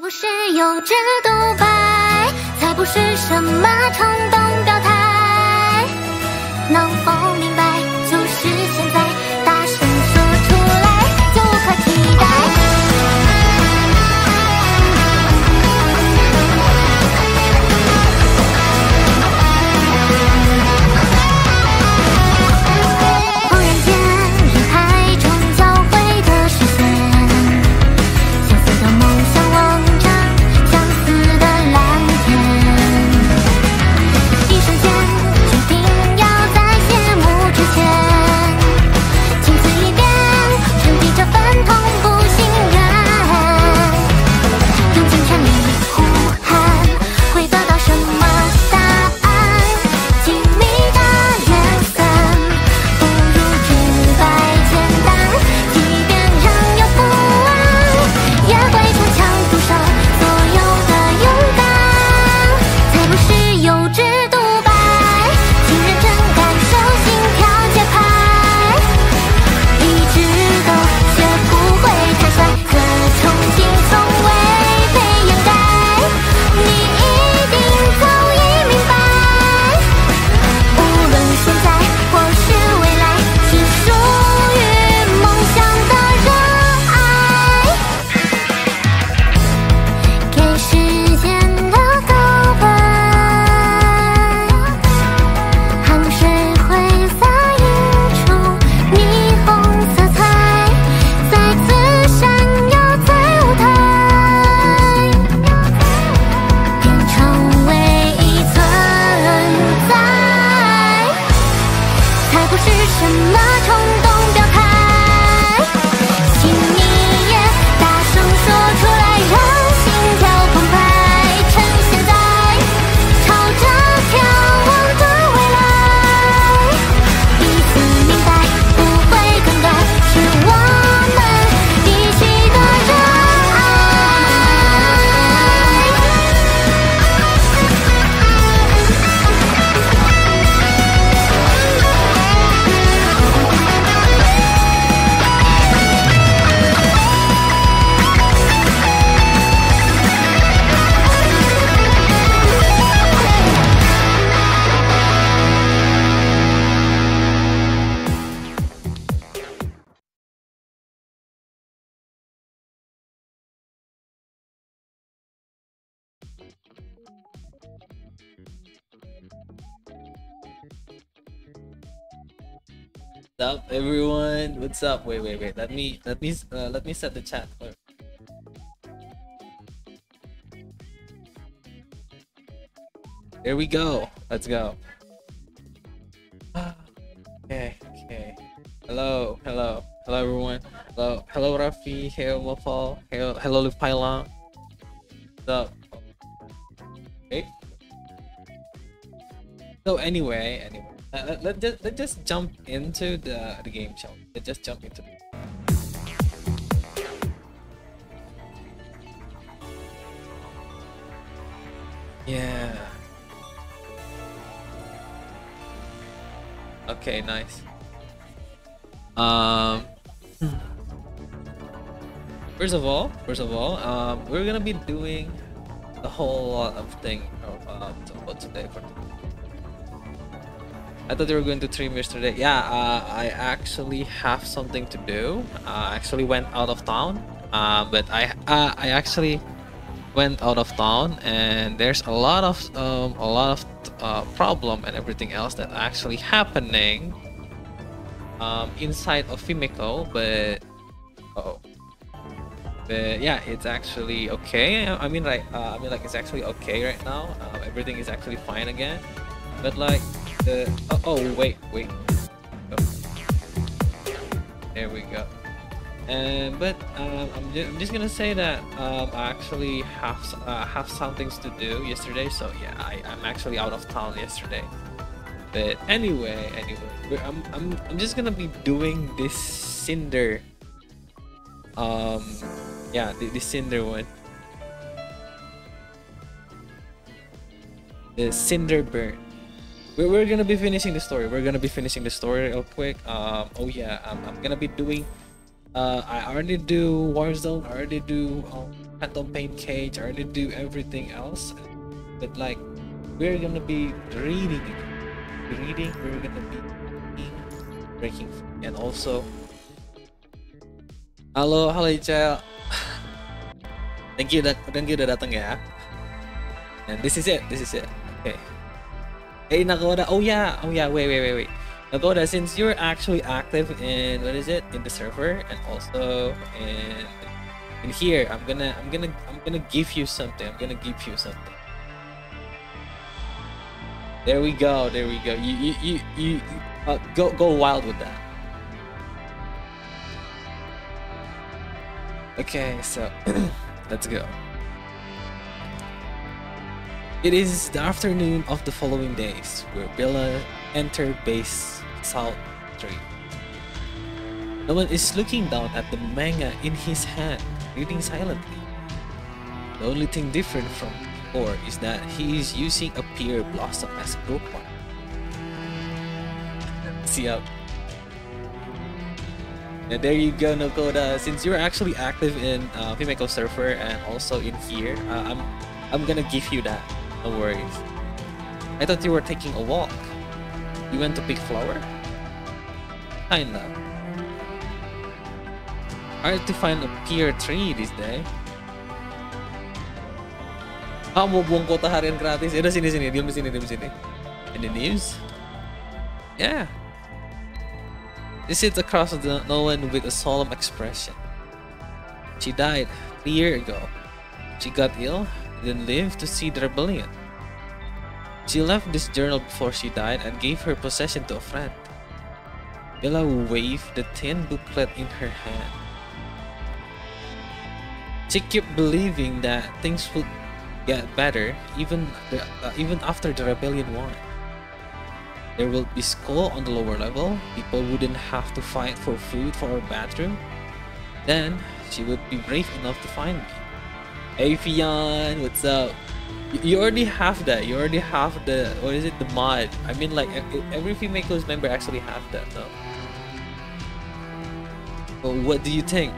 不是幼稚独白，才不是什么冲动表态，能否 up, everyone? What's up? Wait, wait, wait. Let me, let me, uh, let me set the chat first. There we go. Let's go. Okay, okay. Hello, hello, hello, everyone. Hello, hello, Rafi. Hello, Mofal. Hello, hello, Lupailang. What's up? Okay. So anyway, anyway, uh, let, let just let's just jump into the the game show. Let's just jump into. The... Yeah. Okay, nice. Um. First of all, first of all, um, we're gonna be doing a whole lot of thing uh, about today for I thought they were going to stream yesterday. Yeah, uh, I actually have something to do. Uh, I actually went out of town, uh, but I uh, I actually went out of town, and there's a lot of um, a lot of uh, problem and everything else that actually happening um, inside of VIMECO. But oh, but yeah, it's actually okay. I mean, like, uh, I mean, like, it's actually okay right now. Uh, everything is actually fine again. But like, the oh, oh wait, wait. Oh. There we go. And but um, I'm, ju- I'm just gonna say that um, I actually have uh, have some things to do yesterday. So yeah, I, I'm actually out of town yesterday. But anyway, anyway, I'm, I'm I'm just gonna be doing this cinder. Um, yeah, the, the cinder one. The cinder burn. We're, gonna be finishing the story. We're gonna be finishing the story real quick. Um, oh yeah, I'm, I'm gonna be doing. Uh, I already do Warzone. I already do um, Phantasm Pain Cage. I already do everything else. But like, we're gonna be reading reading, we're gonna be breaking and also halo halo Ica thank you thank you udah datang ya and this is it this is it okay hey Nagoda oh yeah oh yeah wait wait wait wait Nagoda since you're actually active in what is it in the server and also in in here I'm gonna I'm gonna I'm gonna give you something I'm gonna give you something there we go. There we go. You you you, you uh, go go wild with that. Okay, so let's go. It is the afternoon of the following days where Bella entered base South 3. Nolan is looking down at the manga in his hand, reading silently. The only thing different from before is that he is using a pear blossom as a bookmark. See up. And there you go, Nokoda. Since you're actually active in uh, Surfer and also in here, uh, I'm I'm gonna give you that. No worries. I thought you were taking a walk. You went to pick flower? Kinda. Hard to find a pear tree this day. Ah, mau buang kuota harian gratis. Ya udah sini sini, diam di sini, diam di sini. In the news? Yeah. She sits across the Nolan with a solemn expression. She died three years ago. She got ill, then lived to see the rebellion. She left this journal before she died and gave her possession to a friend. Bella waved the thin booklet in her hand. She kept believing that things would get better even the, uh, even after the rebellion won. There will be school on the lower level. People wouldn't have to fight for food for a bathroom. Then she would be brave enough to find me. Fion, what's up? You, already have that. You already have the what is it? The mod. I mean, like every female close member actually have that. No. Well, what do you think?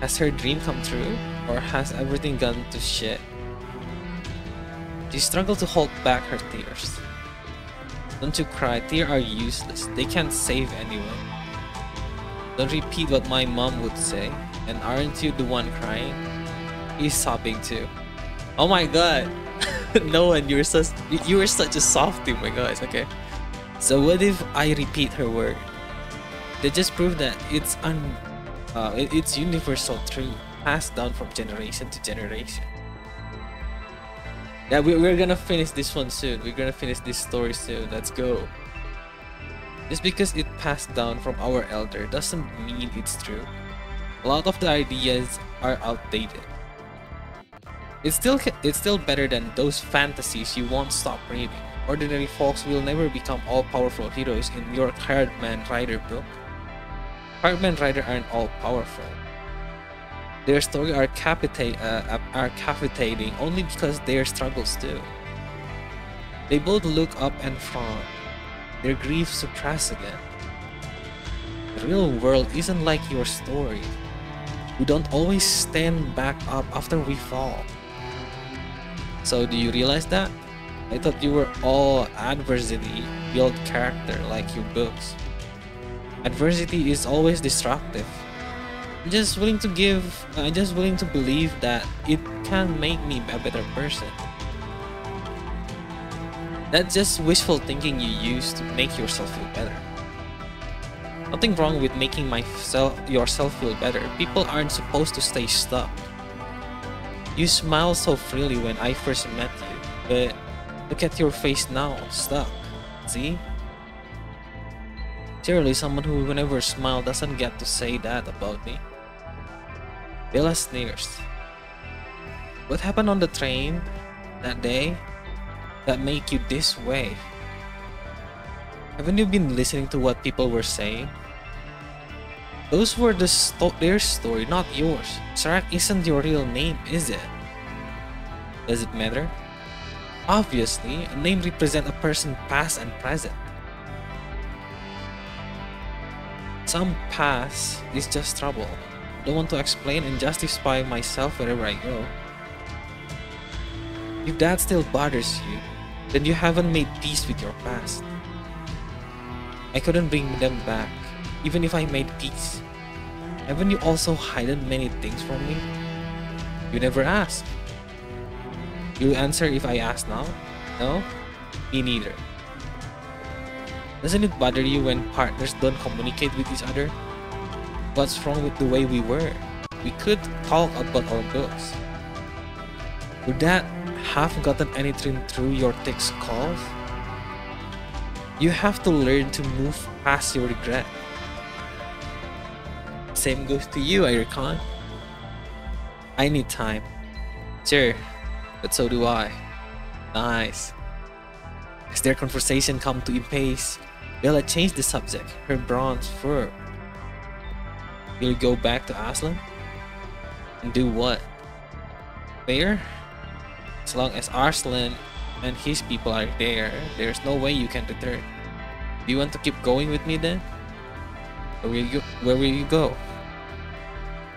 Has her dream come true, or has everything gone to shit? She struggled to hold back her tears. Don't you cry, tears are useless. They can't save anyone. Don't repeat what my mom would say. And aren't you the one crying? He's sobbing too. Oh my god! no one, you're such you were such a softie, my gosh. Okay. So what if I repeat her word? They just prove that it's un, uh, it- it's universal truth, passed down from generation to generation. Yeah, we, we're gonna finish this one soon. We're gonna finish this story soon. Let's go. Just because it passed down from our elder doesn't mean it's true. A lot of the ideas are outdated. It's still it's still better than those fantasies you won't stop reading. Ordinary folks will never become all-powerful heroes in your Cardman Rider book. Cardman Rider aren't all-powerful. Their story are capitate uh, are only because their struggles do. They both look up and frown. Their grief suppress again. The real world isn't like your story. We don't always stand back up after we fall. So do you realize that? I thought you were all adversity built character like your books. Adversity is always destructive. I'm just willing to give I'm just willing to believe that it can make me a better person. That's just wishful thinking you use to make yourself feel better. Nothing wrong with making myself yourself feel better. People aren't supposed to stay stuck. You smiled so freely when I first met you, but look at your face now, stuck. See? Surely someone who never smile doesn't get to say that about me. Bella sneers. What happened on the train that day that make you this way? Haven't you been listening to what people were saying? Those were the sto- their story, not yours. Serac isn't your real name, is it? Does it matter? Obviously, a name represents a person past and present. Some past is just trouble. Don't want to explain and justify myself wherever I go. If that still bothers you, then you haven't made peace with your past. I couldn't bring them back, even if I made peace. Haven't you also hidden many things from me? You never ask. You'll answer if I ask now? No? Me neither. Doesn't it bother you when partners don't communicate with each other? What's wrong with the way we were? We could talk about our books. Would that have gotten anything through your thick skulls? You have to learn to move past your regret. Same goes to you, I reckon. I need time. Sure, but so do I. Nice. As their conversation come to impasse, Bella changed the subject, her bronze fur. You'll go back to Aslan? And do what? There? As long as Arslan and his people are there, there's no way you can return. Do you want to keep going with me then? Will you, where will you go?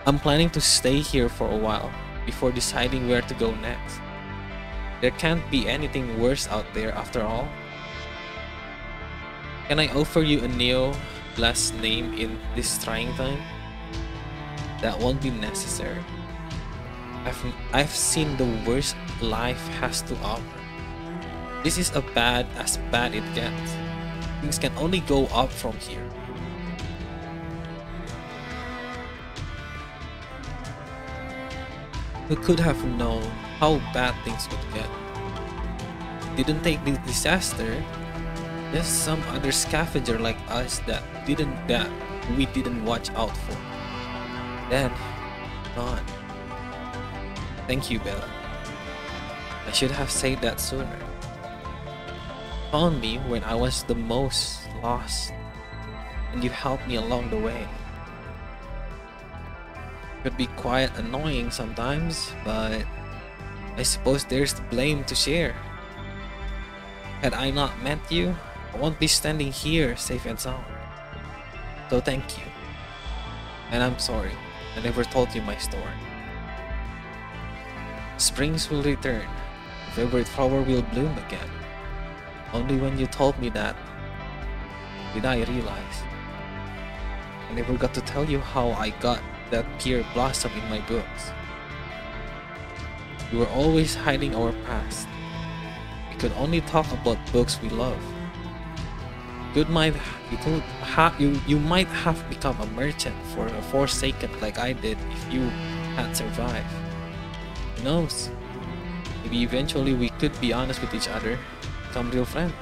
I'm planning to stay here for a while before deciding where to go next. There can't be anything worse out there after all. Can I offer you a neo last name in this trying time? That won't be necessary. I've, I've seen the worst life has to offer. This is a bad as bad it gets. Things can only go up from here. Who could have known how bad things would get? Didn't take this disaster. Just some other scavenger like us that didn't that we didn't watch out for. Then, gone. Thank you, Bella. I should have said that sooner. Found me when I was the most lost, and you helped me along the way. Could be quite annoying sometimes, but I suppose there's the blame to share. Had I not met you, I won't be standing here safe and sound. So thank you. And I'm sorry, I never told you my story. Springs will return. Favorite flower will bloom again. Only when you told me that did I realize. I never got to tell you how I got that pure blossom in my books. We were always hiding our past. We could only talk about books we love. You might you could ha- you you might have become a merchant for a forsaken like I did if you had survived. Who knows? Maybe eventually we could be honest with each other, become real friends.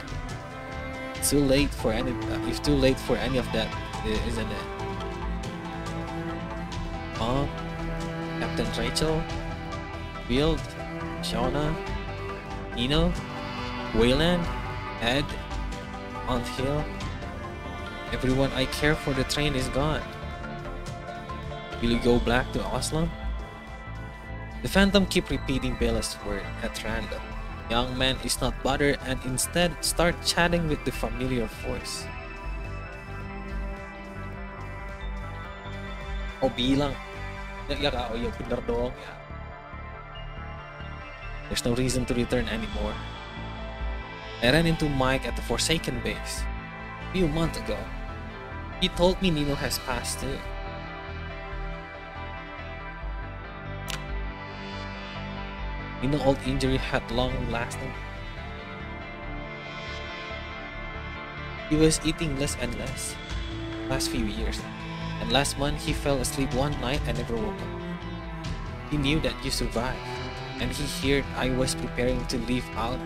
It's too late for any. Uh, it's too late for any of that, isn't it? Mom, Captain Rachel, Field, Shauna, Nino, Wayland, Ed, Aunt Hill. Everyone I care for the train is gone. Will you go back to Oslo? The Phantom keep repeating Bella's word at random. Young man is not bothered and instead start chatting with the familiar voice. Bilang. There's no reason to return anymore. I ran into Mike at the Forsaken base a few months ago. He told me Nino has passed too. Nino old injury had long lasting. He was eating less and less. last few years. And last month he fell asleep one night and never woke up. He knew that you survived, and he heard I was preparing to leave out.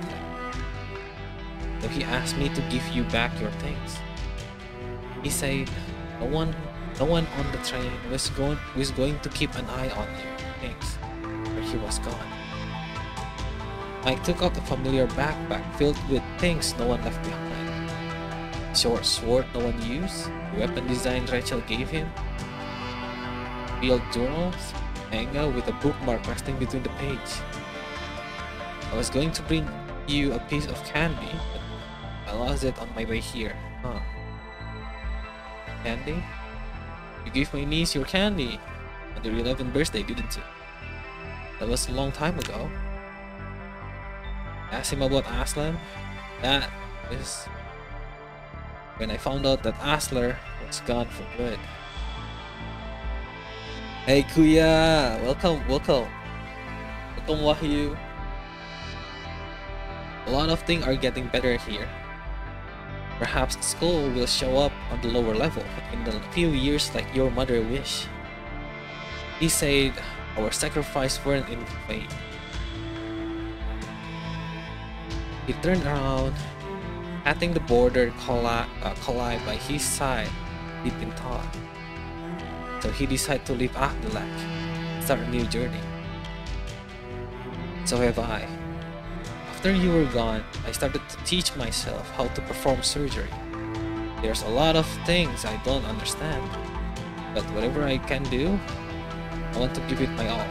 So he asked me to give you back your things. He said no one no one on the train was going was going to keep an eye on your things, for he was gone. Mike took out a familiar backpack filled with things Nolan left behind. Short sword Nolan used, weapon design Rachel gave him, field journals, manga with a bookmark resting between the page. I was going to bring you a piece of candy, but I lost it on my way here. Huh. Candy? You gave my niece your candy on their 11th birthday, didn't you? That was a long time ago. Ask him about Aslan. That is when I found out that Asler was gone for good. Hey Kuya! Welcome, welcome. Welcome Wahyu. A lot of things are getting better here. Perhaps school will show up on the lower level in a few years like your mother wish. He said our sacrifice weren't in vain. He turned around, patting the border collie, uh, collie by his side deep in thought. So he decided to leave Agdalak, start a new journey. So have I. After you were gone, I started to teach myself how to perform surgery. There's a lot of things I don't understand, but whatever I can do, I want to give it my all.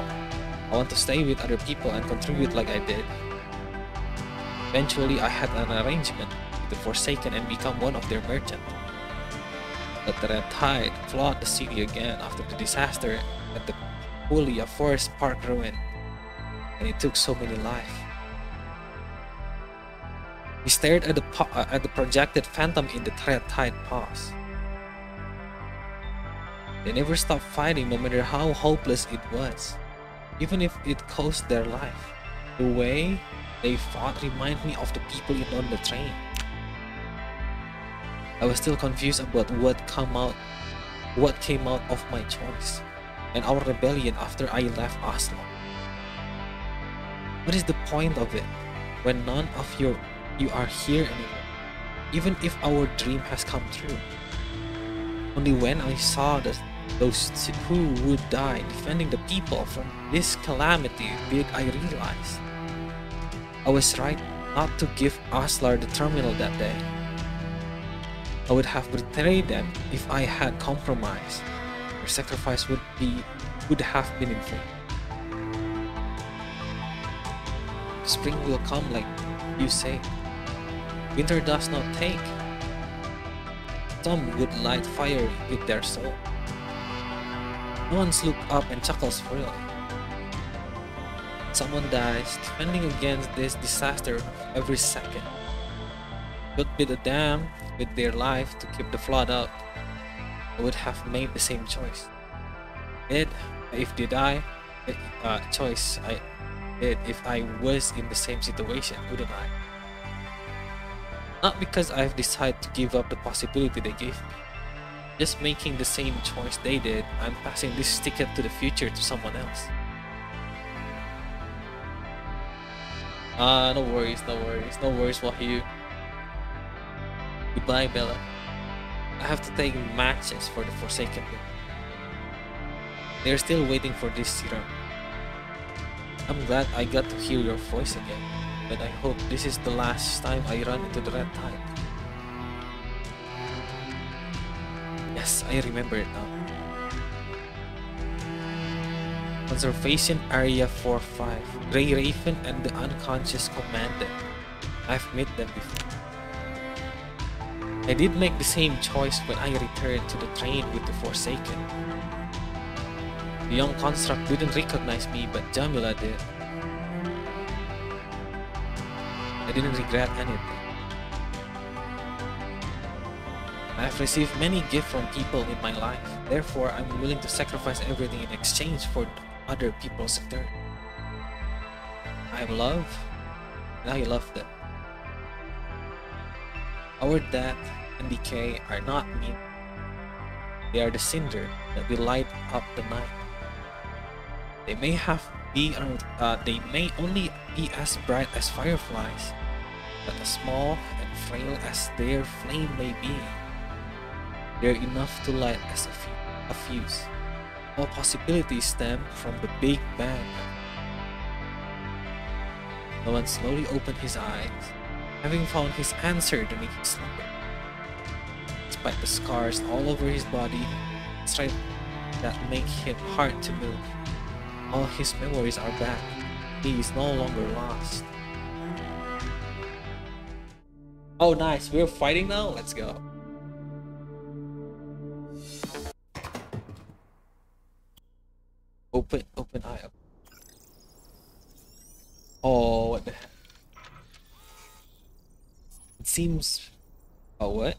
I want to stay with other people and contribute like I did. Eventually, I had an arrangement the Forsaken and become one of their merchants. But the red tide flooded the city again after the disaster at the Julia Forest Park ruin, and it took so many lives. He stared at the uh, at the projected phantom in the red tide paws. They never stopped fighting, no matter how hopeless it was, even if it cost their life. The way they fought reminded me of the people in on the train. I was still confused about what come out, what came out of my choice, and our rebellion after I left Oslo. What is the point of it when none of your you are here anymore, even if our dream has come true? Only when I saw that those who would die defending the people from this calamity did I realize I was right not to give Aslar the terminal that day. I would have betrayed them if I had compromised. Their sacrifice would be would have been in vain. Spring will come like you say. Winter does not take. Some would light fire with their soul. Nolan look up and chuckles freely. Someone dies defending against this disaster every second. Could be the dam with their life to keep the flood out. I would have made the same choice. It, if did I, uh, choice I did if I was in the same situation, wouldn't I? Not because I've decided to give up the possibility they gave me. Just making the same choice they did, I'm passing this ticket to the future to someone else. Ah, no worries, no worries, no worries, Wahyu. Goodbye, Bella. I have to take matches for the Forsaken. They're still waiting for this serum. I'm glad I got to hear your voice again, but I hope this is the last time I run into the Red Tide. Yes, I remember it now. Conservation Area 4-5. Grey Raven and the unconscious Commandant. I've met them before. I did make the same choice when I returned to the train with the Forsaken. The young construct didn't recognize me, but Jamila did. I didn't regret anything. I've received many gifts from people in my life, therefore I'm willing to sacrifice everything in exchange for other people's return. I have love, and I love them. Our death and decay are not mean. They are the cinder that will light up the night. They may have be uh, they may only be as bright as fireflies, but as small and frail as their flame may be, they're enough to light as a, a fuse. All possibilities stem from the Big Bang. Nolan slowly opened his eyes, having found his answer beneath his slumber. Despite the scars all over his body, stripes that make him hard to move, all his memories are back. He is no longer lost. Oh, nice. We're fighting now? Let's go. Open, open eye up. Oh, what the heck? It seems... Oh, what?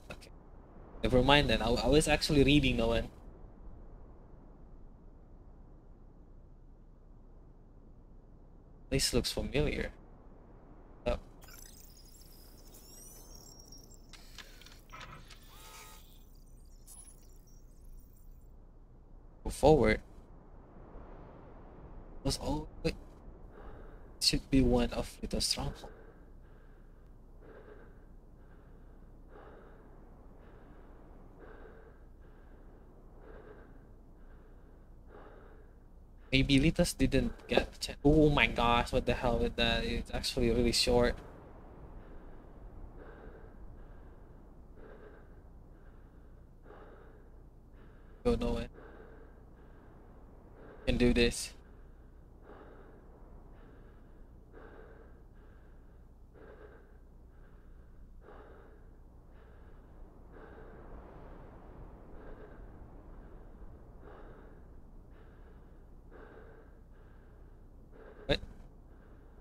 Never mind then. I, I was actually reading the one. This looks familiar. Oh. Go forward. Was all wait. Should be one of the stronghold. Maybe Litas didn't get the chance. Oh my gosh, what the hell with that? It's actually really short. Go nowhere. Can do this.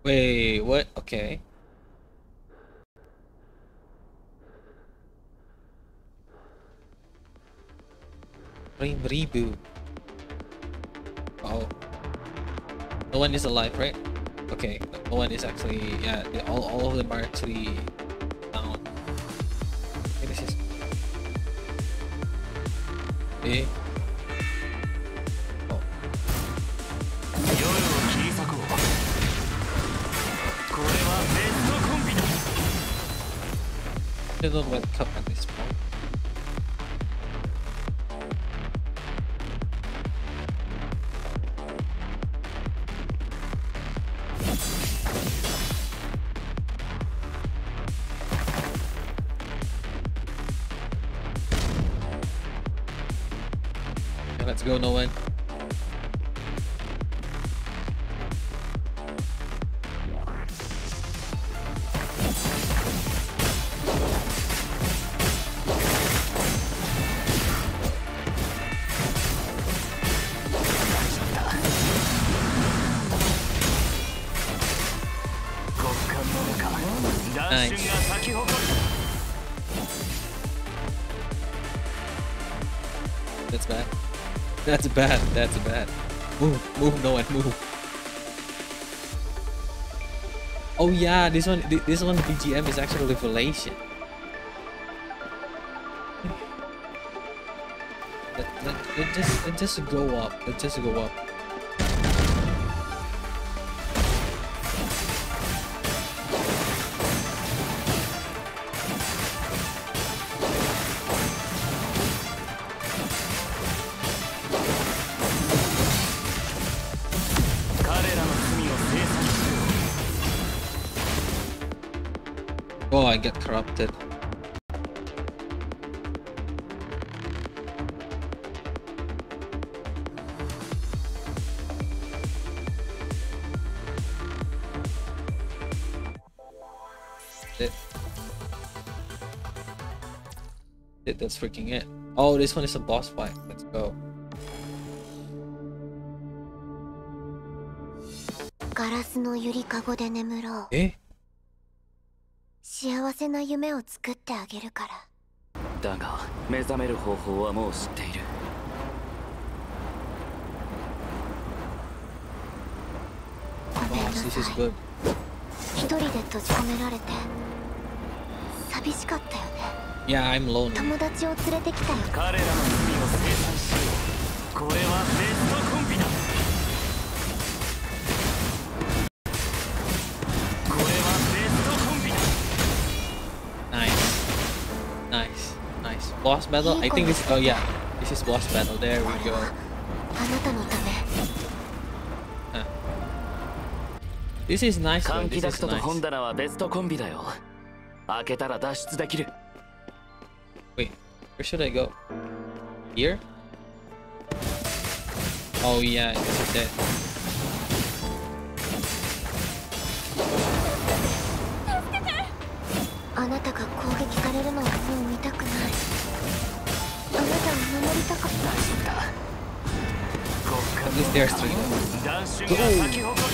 Wait, what? Okay. Frame reboot. Oh. No one is alive, right? Okay, no one is actually, yeah, all, all of them are actually down. Okay, this is... Okay. Fiddle with cup at this bad. That's bad. Move, move, no one, move. Oh yeah, this one, this one BGM is actually revelation. let, let, let just, let just go up. Let just go up. I get corrupted. It. it. That's freaking it. Oh, this one is a boss fight. Let's go. ガせな夢を作ってあげるから。だが目覚める方法はもう知っている。ごめんなさい。一人で閉じ込められて寂しかったよね。Yeah, I'm lonely. 友達を連れてきたよ。彼らの罪を清算しよう。これはベスト boss battle? I think this. Oh yeah, this is boss battle. There we go. This is nice. This is nice. Wait, where should I go? Here? Oh yeah, this is it. At least there's three. 断瞬が咲き誇る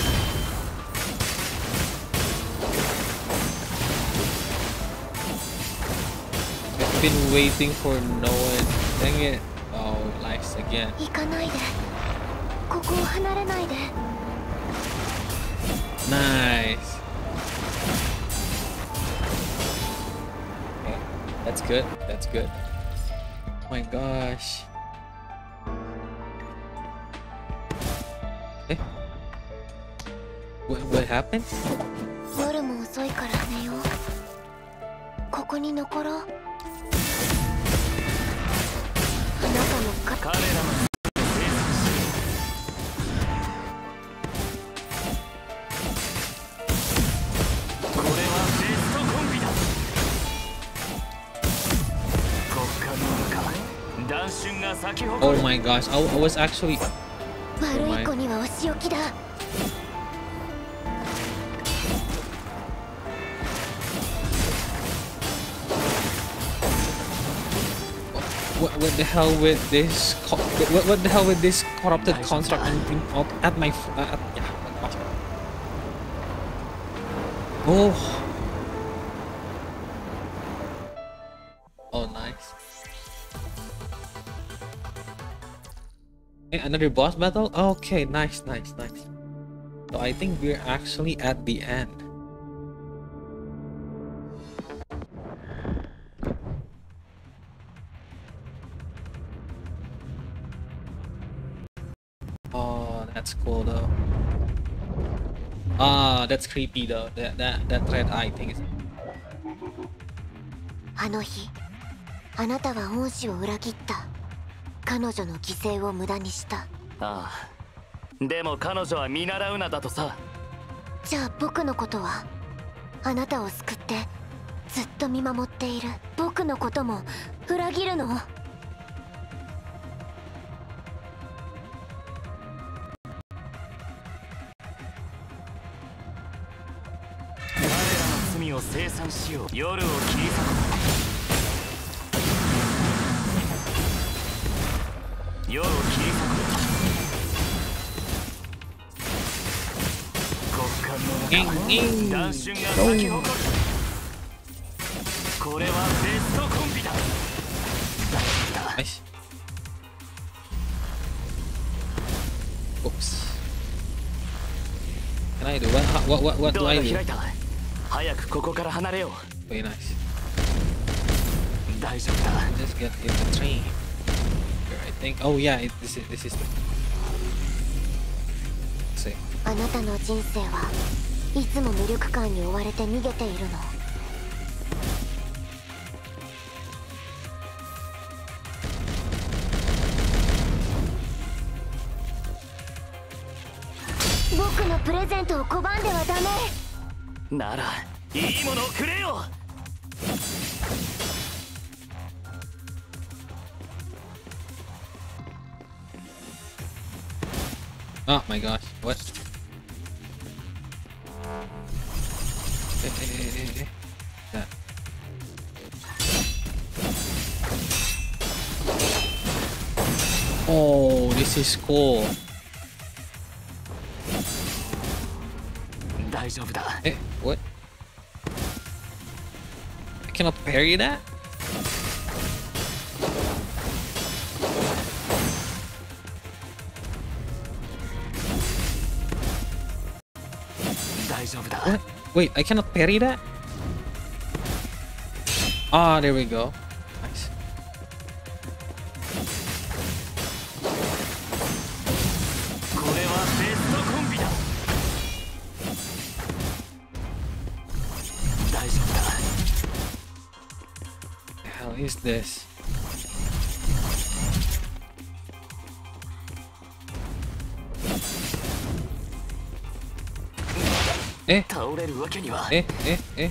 I've been waiting for no one. Dang it. Oh, lives again. 行かないでここを離れないで Nice. Okay, that's good. That's good. My gosh. Eh? What, what happened? 夜も遅いから寝ようここに残ろうあなたもか彼らの Oh my gosh, I, I was actually... Oh my. What, what the hell with this? What, what the hell with this corrupted construct and bring up at my? Uh, at, yeah. Oh. another boss battle? Okay, nice, nice, nice. So I think we're actually at the end. Oh, that's cool though. Ah, that's creepy though. That that that red eye thing is. あの日あなたは恩師を裏切った 彼女の犠牲を無駄にした。ああ。でも彼女は見習うなだとさ。じゃあ僕のことはあなたを救ってずっと見守っている。僕のことも裏切るの？彼らの罪を清算しよう。夜を切り裂く夜を切り裂く極寒の断瞬が咲き誇るこれはベストコンビだ Nice. Oops. Can I do what? What? What? What do I が do? 早くここから離れよ Very nice. う大丈夫だ Just get in the train. Think. Oh yeah, it, this is this is the. Let's see. あなたの人生はいつも無力感に追われて逃げているの僕のプレゼントを拒んではダメならいいものをくれよ Oh my gosh! What? Eh, eh, eh, eh, eh. That. Oh, this is cool. 大丈夫だ Eh, what? I cannot parry that? What? Wait, I cannot parry that? Ah, there we go. Nice. What the hell is this? Eh, 倒れるわけには eh, eh, eh.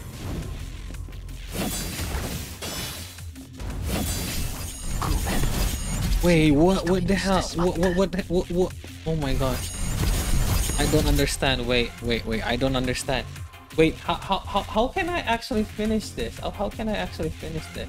ごめん Wait, what? What the hell? What? What? What? the- What? what? Oh my gosh! I don't understand. Wait, wait, wait! I don't understand. Wait, how how how, how can I actually finish this? How, how can I actually finish this?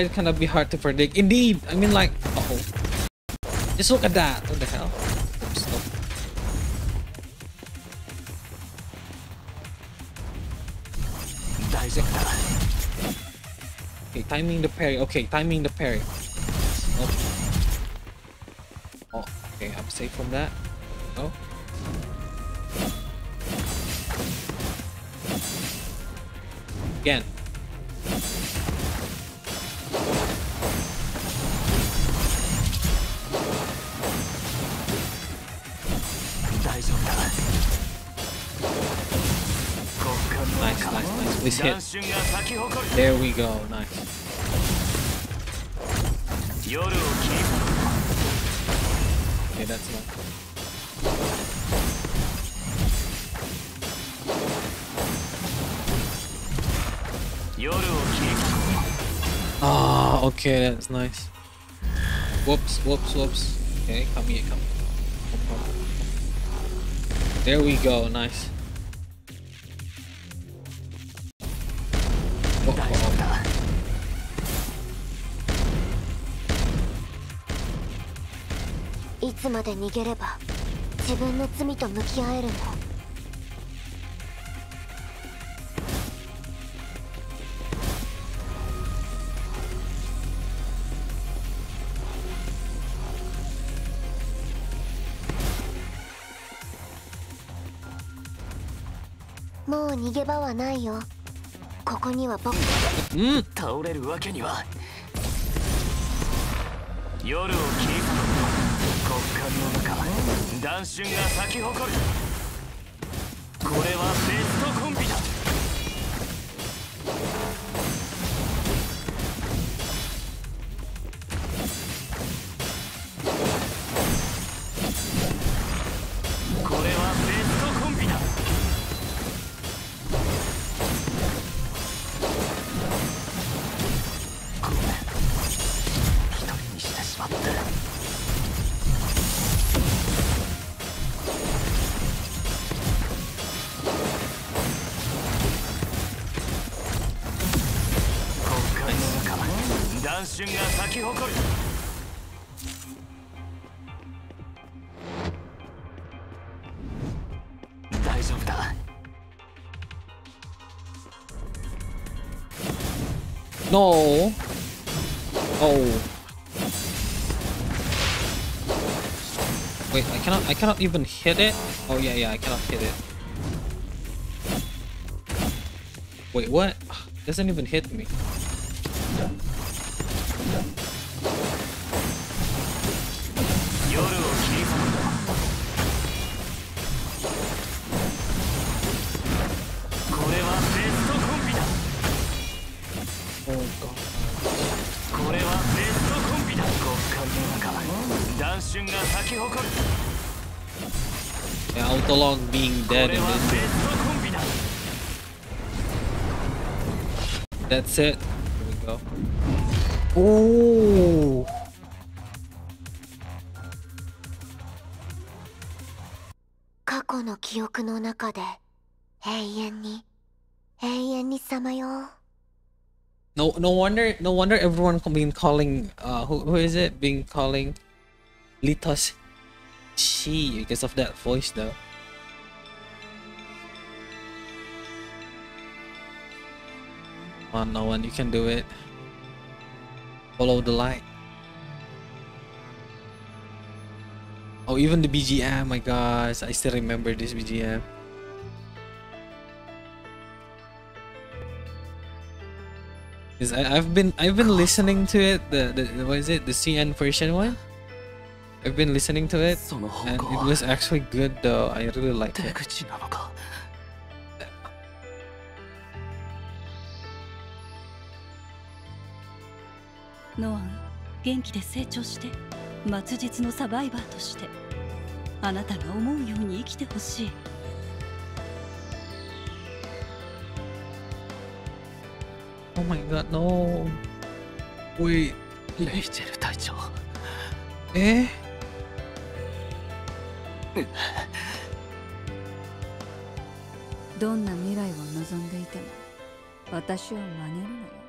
fight kind of be hard to predict. Indeed, I mean like, oh, just look at that. What the hell? Oops, no. Okay, timing the parry. Okay, timing the parry. Oh, okay, I'm safe from that. Oh. Again, hit. There we go, nice. Okay, that's enough. Ah, oh, okay, that's nice. Whoops, whoops, whoops. Okay, come here, come. There we go, nice. まで逃げれば自分の罪と向き合えるのもう逃げ場はないよ。ここには僕。Mm, 倒れるわけには。夜を切り極寒の中断春が咲き誇る。これはベス I cannot even hit it. Oh yeah, yeah, I cannot hit it. Wait, what? Doesn't even hit me.「it. Here we go. Ooh. No, no wonder, no wonder everyone been calling, uh, who, who is it? Been calling Lithos She because of that voice though. Come on, Noan, you can do it. Follow the light. Oh, even the BGM, my gosh, I still remember this BGM. Cause I, have been I've been listening to it the, the what is it the CN version one. I've been listening to it and it was actually good though. I really like it. ノアン元気で成長して末日のサバイバーとしてあなたが思うように生きてほしい Oh my god, no. Wait, レイチェル隊長 eh? どんな未来を望んでいても私を真似るなよ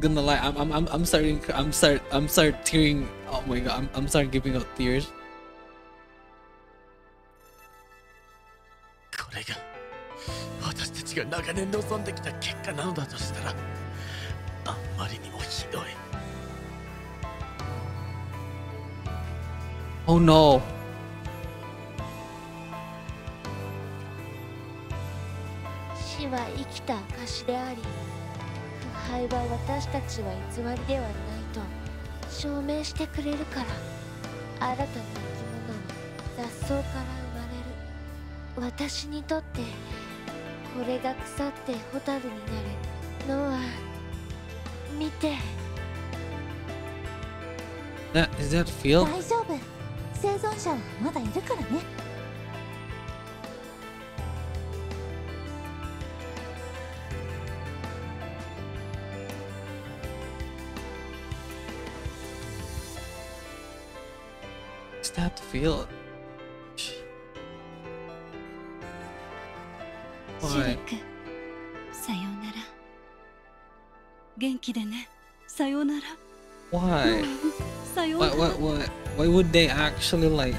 gonna lie, I'm I'm I'm, I'm starting I'm start I'm start tearing. Oh my god, I'm I'm starting giving out tears. これが私たちが長年望んできた結果なのだとしたらあんまりにもひどい Oh no. 敗は私たちは偽りではないと。証明してくれるから。新たな生き物は雑草から生まれる。私にとってこれが腐ってホタルになるのは。見て。That is that field? 大丈夫。生存者はまだいるからねュレクさようなら元気でねさようなら Why? Why ら why why why would they actually like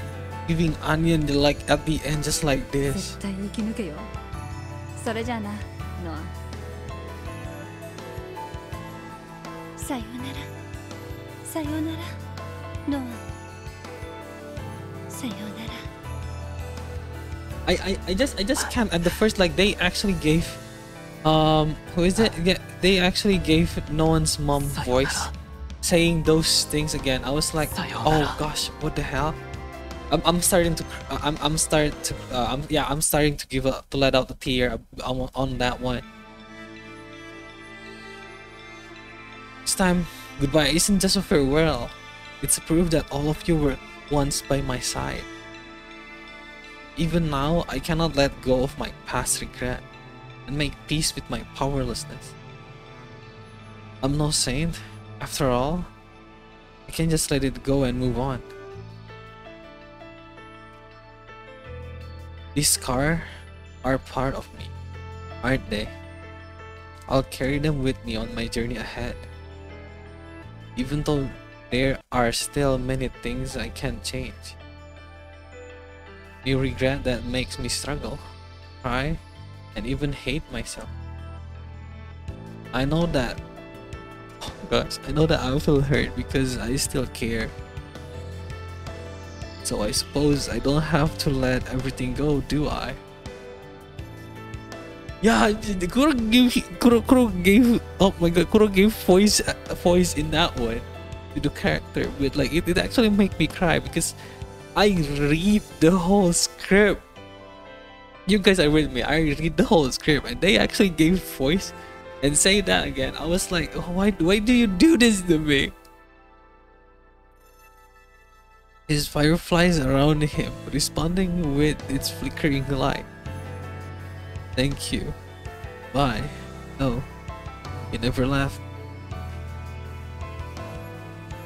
giving onion the, like at the end just like 絶 this? 対生き抜けよそれじゃあなノアさようならさようならノア I, I I just I just can't at the first like they actually gave um who is it? Yeah, they actually gave Noan's mom voice saying those things again. I was like, oh gosh, what the hell? I'm, I'm starting to I'm I'm starting to uh, I'm yeah I'm starting to give up to let out the tear on, on that one. This time, goodbye isn't just a farewell. It's a proof that all of you were once by my side. Even now, I cannot let go of my past regret and make peace with my powerlessness. I'm no saint, after all. I can just let it go and move on. These scars are part of me, aren't they? I'll carry them with me on my journey ahead. Even though there are still many things I can't change. A regret that makes me struggle, cry, and even hate myself. I know that. Oh gosh, I know that I feel hurt because I still care. So I suppose I don't have to let everything go, do I? Yeah, Kuro gave Kuro, Kuro gave oh my god, Kuro gave voice voice in that one to the character, but like it, it actually make me cry because I read the whole script. You guys are with me. I read the whole script, and they actually gave voice and say that again. I was like, oh, why? Why do you do this to me? His fireflies around him, responding with its flickering light. Thank you. Bye. Oh, no, he never left.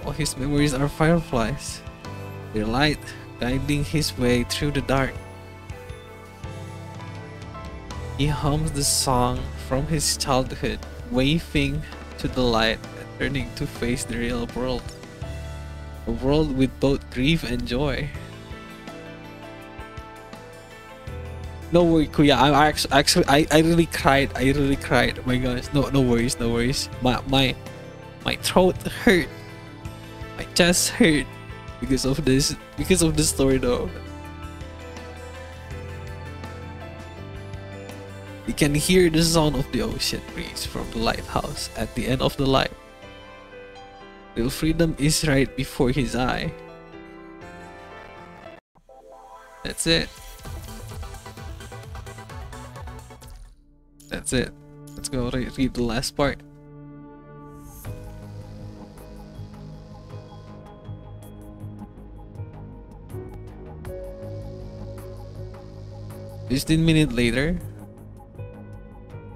All his memories are fireflies their light guiding his way through the dark. He hums the song from his childhood, waving to the light and turning to face the real world. A world with both grief and joy. No worry, Kuya. I'm actually, actually I, I really cried. I really cried. Oh my gosh. No, no worries, no worries. My, my, my throat hurt. My chest hurt. because of this because of the story though. You can hear the sound of the ocean breeze from the lighthouse at the end of the line. Real freedom is right before his eye. That's it. That's it. Let's go re- read the last part. Fifteen minutes later,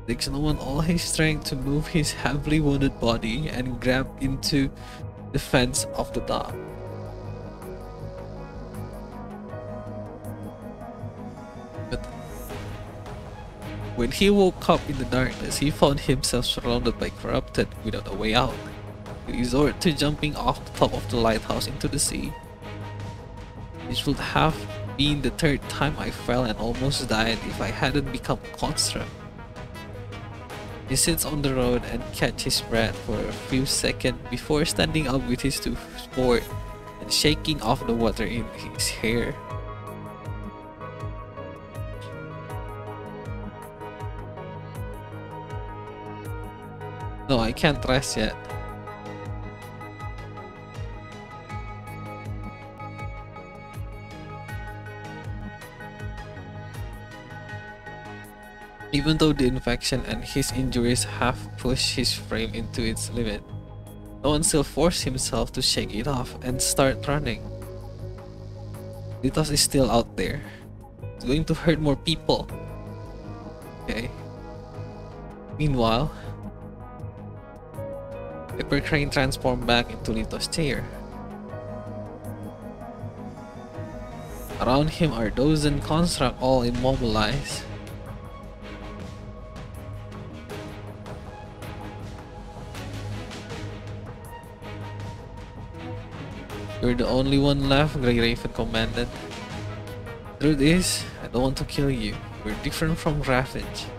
Dixon won all his strength to move his heavily wounded body and grab into the fence of the dock. But when he woke up in the darkness, he found himself surrounded by corrupted without a way out. He resorted to jumping off the top of the lighthouse into the sea. This would have been the third time I fell and almost died if I hadn't become a construct. He sits on the road and catches breath for a few seconds before standing up with his two sport and shaking off the water in his hair. No, I can't rest yet. Even though the infection and his injuries have pushed his frame into its limit, Owen still forced himself to shake it off and start running. Lithos is still out there. It's going to hurt more people. Okay. Meanwhile, Paper Crane transformed back into Lithos' chair. Around him are dozen constructs all immobilized. You're the only one left, Grey Raven commanded. Truth is, I don't want to kill you. You're different from Ravage.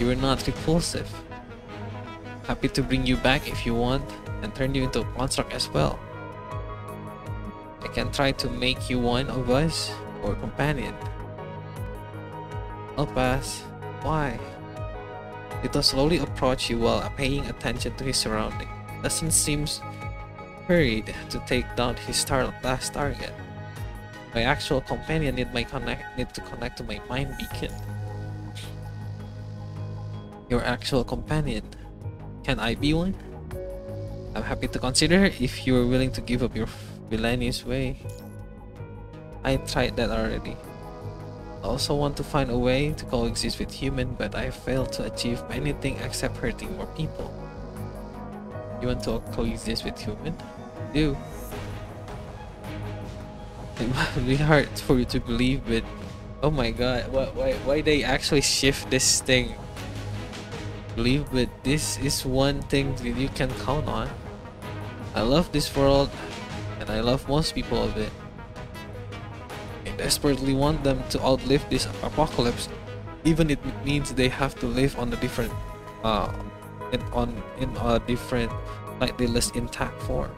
You are not repulsive. Happy to bring you back if you want, and turn you into a construct as well. I can try to make you one of us, or companion. I'll pass. Why? It will slowly approach you while paying attention to his surroundings. Doesn't seem hurried to take down his star last target. My actual companion need my connect need to connect to my mind beacon. Your actual companion. Can I be one? I'm happy to consider if you're willing to give up your villainous way. I tried that already. I also want to find a way to coexist with human, but I failed to achieve anything except hurting more people. You want to coexist with human? Do. It might be hard for you to believe, but oh my god, what, why, why they actually shift this thing? Believe, but this is one thing that you can count on. I love this world, and I love most people of it. I desperately want them to outlive this apocalypse, even if it means they have to live on a different, uh, in on in a different, like slightly less intact form.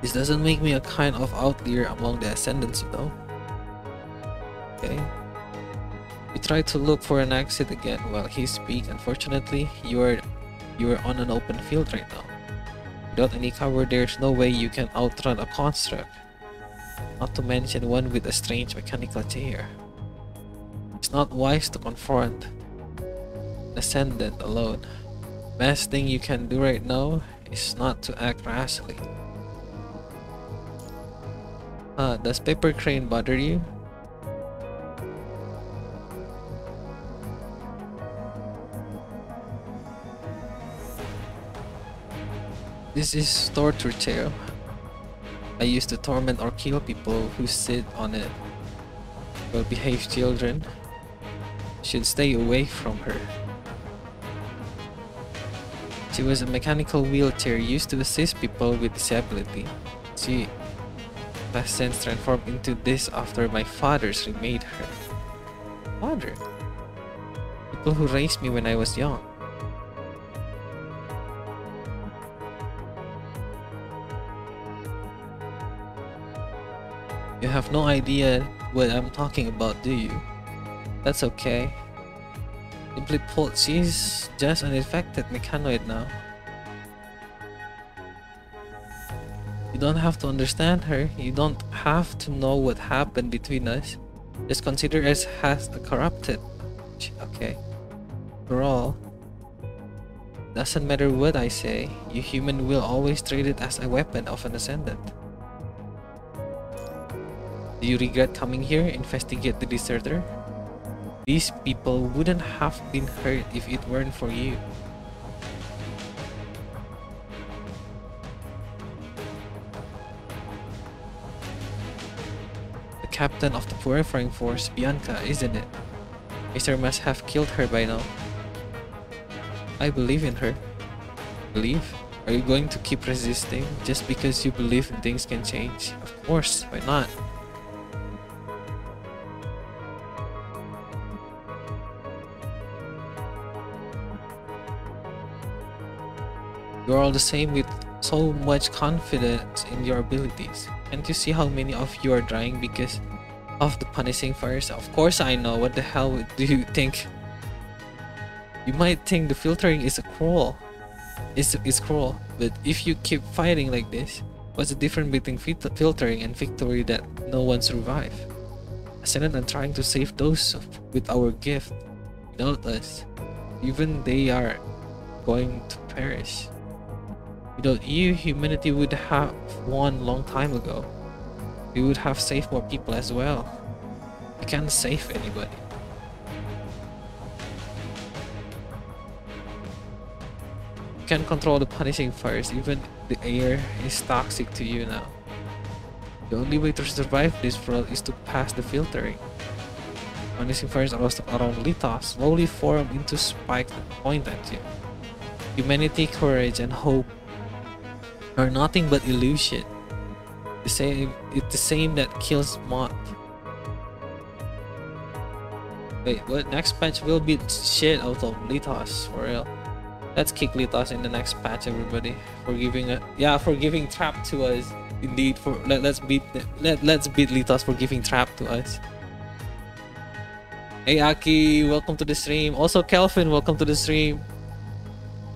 This doesn't make me a kind of outlier among the ascendants, you know. Okay. We try to look for an exit again while he speaks. Unfortunately, you are you are on an open field right now. Without any cover, there's no way you can outrun a construct. Not to mention one with a strange mechanical chair. It's not wise to confront an ascendant alone. Best thing you can do right now is not to act rashly. Uh, does paper crane bother you? This is torture chair. I used to torment or kill people who sit on it. Well behaved children should stay away from her. She was a mechanical wheelchair used to assist people with disability. She has since transformed into this after my fathers remade her. Father? People who raised me when I was young. You have no idea what I'm talking about, do you? That's okay. Simply put, she's just an infected mechanoid now. You don't have to understand her. You don't have to know what happened between us. Just consider us as corrupted. Okay. For all, doesn't matter what I say, you human will always treat it as a weapon of an ascendant. Do you regret coming here, investigate the deserter? These people wouldn't have been hurt if it weren't for you. Captain of the purifying force, Bianca, isn't it? Mister must have killed her by now. I believe in her. Believe? Are you going to keep resisting just because you believe things can change? Of course, why not? You're all the same with so much confidence in your abilities. Can't you see how many of you are dying because of the punishing fires? Of course I know. What the hell do you think? You might think the filtering is a cruel. It's, it's cruel. But if you keep fighting like this, what's the difference between fil- filtering and victory that no one survive? Ascendant are trying to save those with our gift. Without us, even they are going to perish. Without you, humanity would have won long time ago. We would have saved more people as well. You can't save anybody. You can't control the punishing fires, even the air is toxic to you now. The only way to survive this world is to pass the filtering. Punishing fires around Lita slowly form into spikes that point at you. Humanity, courage, and hope are nothing but illusion. The same, it's the same that kills Moth. Wait, what? Next patch will beat shit out of Lithos for real. Let's kick Lithos in the next patch, everybody. For giving a yeah, for giving trap to us. Indeed, for let, let's beat let let's beat Lithos for giving trap to us. Hey Aki, welcome to the stream. Also Kelvin, welcome to the stream.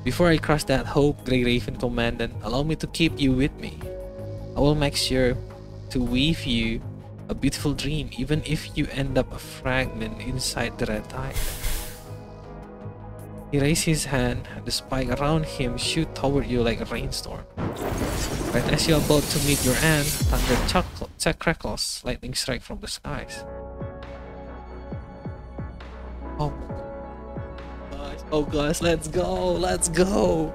Before I cross that hope, Grey Raven Commandant, allow me to keep you with me. I will make sure to weave you a beautiful dream, even if you end up a fragment inside the red tide. He raised his hand, the spike around him shoot toward you like a rainstorm. Right as you're about to meet your end, thunder chuckle, chuck crackles, lightning strike from the skies. Oh oh guys, let's go, let's go!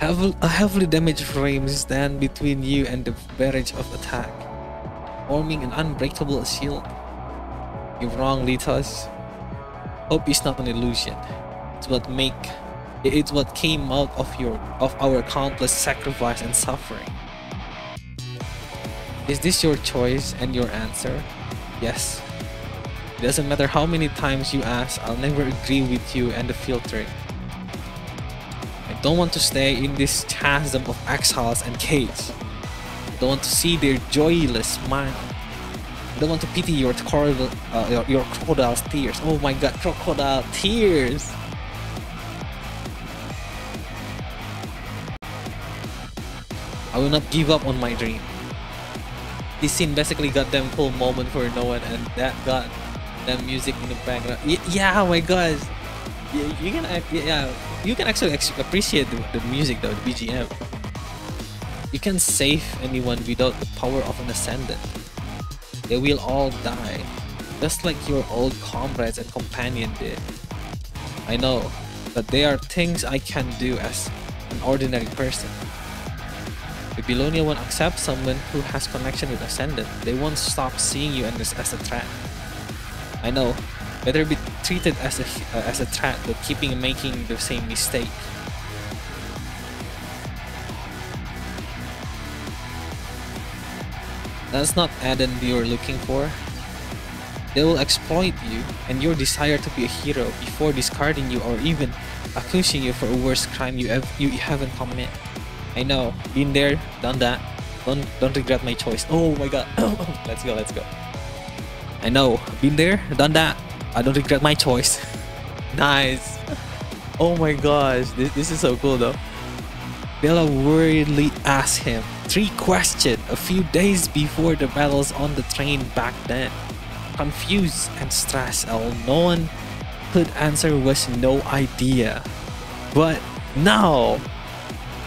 A heavily damaged frame stand between you and the barrage of attack, forming an unbreakable shield. You're wrong, Lithos. Hope is not an illusion. It's what make it's what came out of your of our countless sacrifice and suffering. Is this your choice and your answer? Yes. It doesn't matter how many times you ask, I'll never agree with you and the filtering. I don't want to stay in this chasm of exiles and cage. I don't want to see their joyless smile. I don't want to pity your crocodile, uh, your, your crocodile's tears. Oh my god, crocodile tears! I will not give up on my dream. This scene basically got them full moment for Noan, and that got that music in the background. Yeah, oh my god, you, you can yeah, you can actually appreciate the, the music though, the BGM. You can save anyone without the power of an ascendant. They will all die, just like your old comrades and companion did. I know, but there are things I can do as an ordinary person. Babylonia won't accept someone who has connection with Ascendant. They won't stop seeing you as a threat. I know, better be treated as a uh, as a threat but keeping making the same mistake. That's not Aden you're looking for. They will exploit you and your desire to be a hero before discarding you or even accusing you for a worse crime you, ev- you haven't committed. I know, been there, done that. Don't don't regret my choice. Oh my god. let's go, let's go. I know. Been there, done that. I don't regret my choice. nice. Oh my gosh. This, this is so cool though. Bella worriedly asked him three questions a few days before the battles on the train back then. Confused and stressed, all Noan could answer was no idea. But now,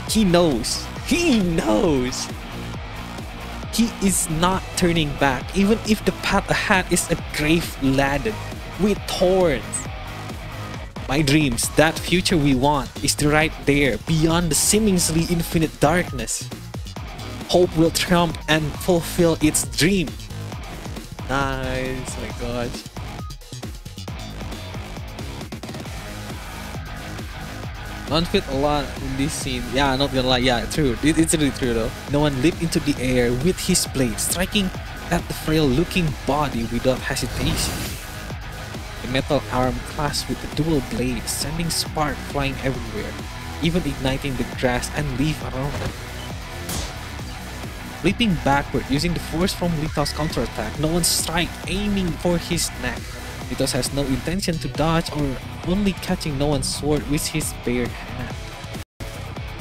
he knows. He knows. He is not turning back, even if the path ahead is a grave laden with thorns. My dreams, that future we want, is right there, beyond the seemingly infinite darkness. Hope will triumph and fulfill its dream. Nice, my gosh. Not fit a lot in this scene. Yeah, not gonna lie. Yeah, true. It, it's really true though. Noan leaped into the air with his blade, striking at the frail-looking body without hesitation. The metal arm clasped with the dual blade, sending spark flying everywhere, even igniting the grass and leaf around them. Leaping backward using the force from Lito's counterattack, Noan strike aiming for his neck. Lithos has no intention to dodge or only catching Noan's sword with his bare hand.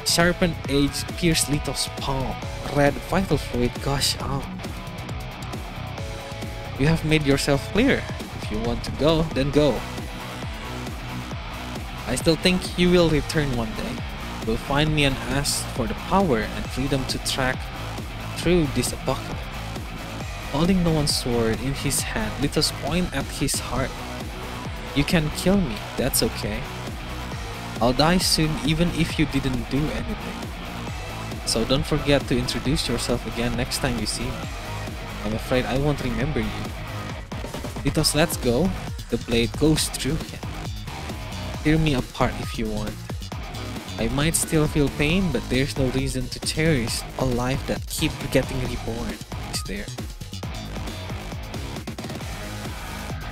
Sharpened edge pierced Lito's palm. Red vital fluid gushed out. Um. You have made yourself clear. If you want to go, then go. I still think you will return one day. You'll find me and ask for the power and freedom to track through this apocalypse. Holding Noan's sword in his hand, Lithos point at his heart. You can kill me, that's okay. I'll die soon even if you didn't do anything. So don't forget to introduce yourself again next time you see me. I'm afraid I won't remember you. Lithos let's go. The blade goes through him. Tear me apart if you want. I might still feel pain, but there's no reason to cherish a life that keeps getting reborn. Is there?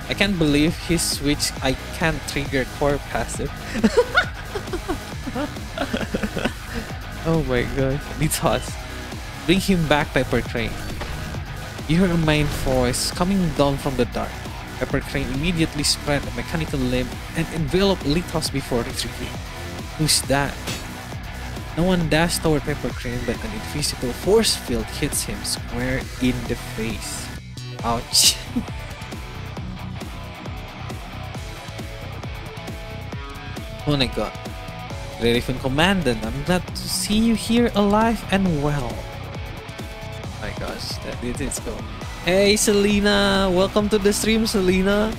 I can't believe he switched I can't trigger core passive. oh my god. Lithos. Bring him back, Paper Crane. You hear a main voice coming down from the dark. Paper Crane immediately spread a mechanical limb and enveloped Lithos before retreating. Who's that? Noan dashed toward Paper Crane, but an invisible force field hits him square in the face. Ouch. oh my god. Raven Commandant, I'm glad to see you here alive and well. My gosh, that it is cool. Hey Selena, welcome to the stream, Selena.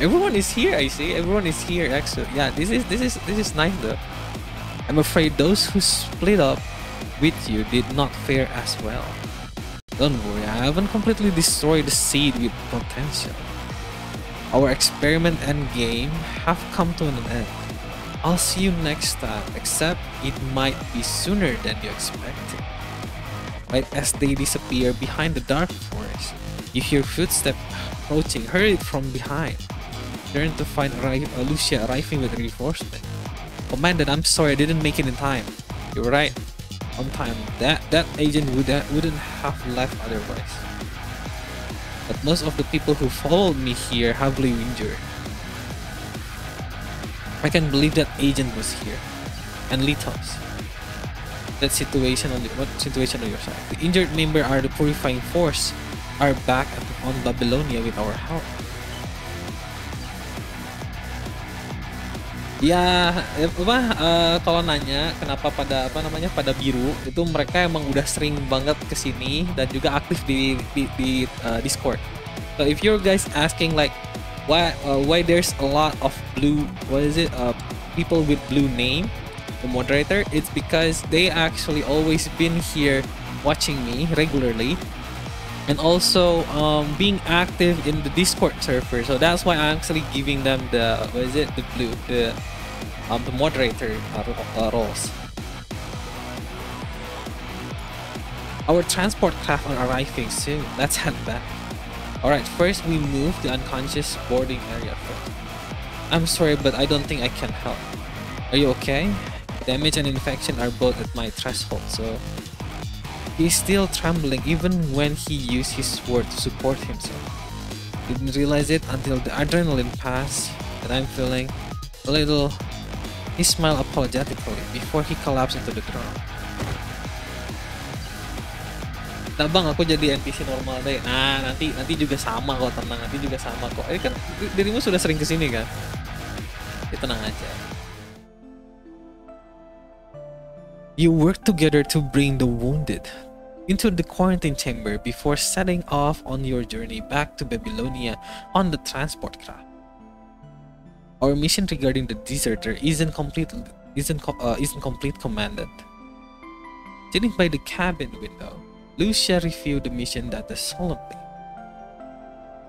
Everyone is here, I see. Everyone is here actually. Yeah, this is this is this is nice though. I'm afraid those who split up with you did not fare as well. Don't worry, I haven't completely destroyed the seed with potential. Our experiment and game have come to an end. I'll see you next time, except it might be sooner than you expected. Right as they disappear behind the dark forest, you hear footsteps approaching, hurried from behind. Turn to find Rai- uh, Lucia arriving with reinforcement. Commandant, I'm sorry I didn't make it in time. You're right. On time. That that agent would wouldn't have left otherwise. But most of the people who followed me here have heavily injured. I can't believe that agent was here. And Litos. That situation on the what situation on your side? The injured member are the purifying force are back on Babylonia with our help. Ya, apa eh, kalau nanya kenapa pada apa namanya pada biru itu mereka emang udah sering banget ke sini dan juga aktif di di, di uh, Discord. So if you guys asking like why uh, why there's a lot of blue what is it uh, people with blue name the moderator it's because they actually always been here watching me regularly and also um, being active in the Discord server. So that's why I'm actually giving them the what is it the blue the um the moderator uh, uh, roles. Our transport craft are arriving soon. Let's head back. Alright, first we move the unconscious boarding area first. I'm sorry, but I don't think I can help. Are you okay? Damage and infection are both at my threshold, so He is still trembling even when he used his sword to support himself. Didn't realize it until the adrenaline passed that I'm feeling a little. He smiled apologetically before he collapsed into the ground. Nah bang aku jadi NPC normal deh. Nah nanti nanti juga sama kok tenang nanti juga sama kok. Ini kan dirimu sudah sering ke sini kan. Ya, tenang aja. You work together to bring the wounded into the quarantine chamber before setting off on your journey back to Babylonia on the transport craft. Our mission regarding the deserter isn't complete isn't uh, isn't complete commandant. Sitting by the cabin window, Lucia reviewed the mission data solemnly.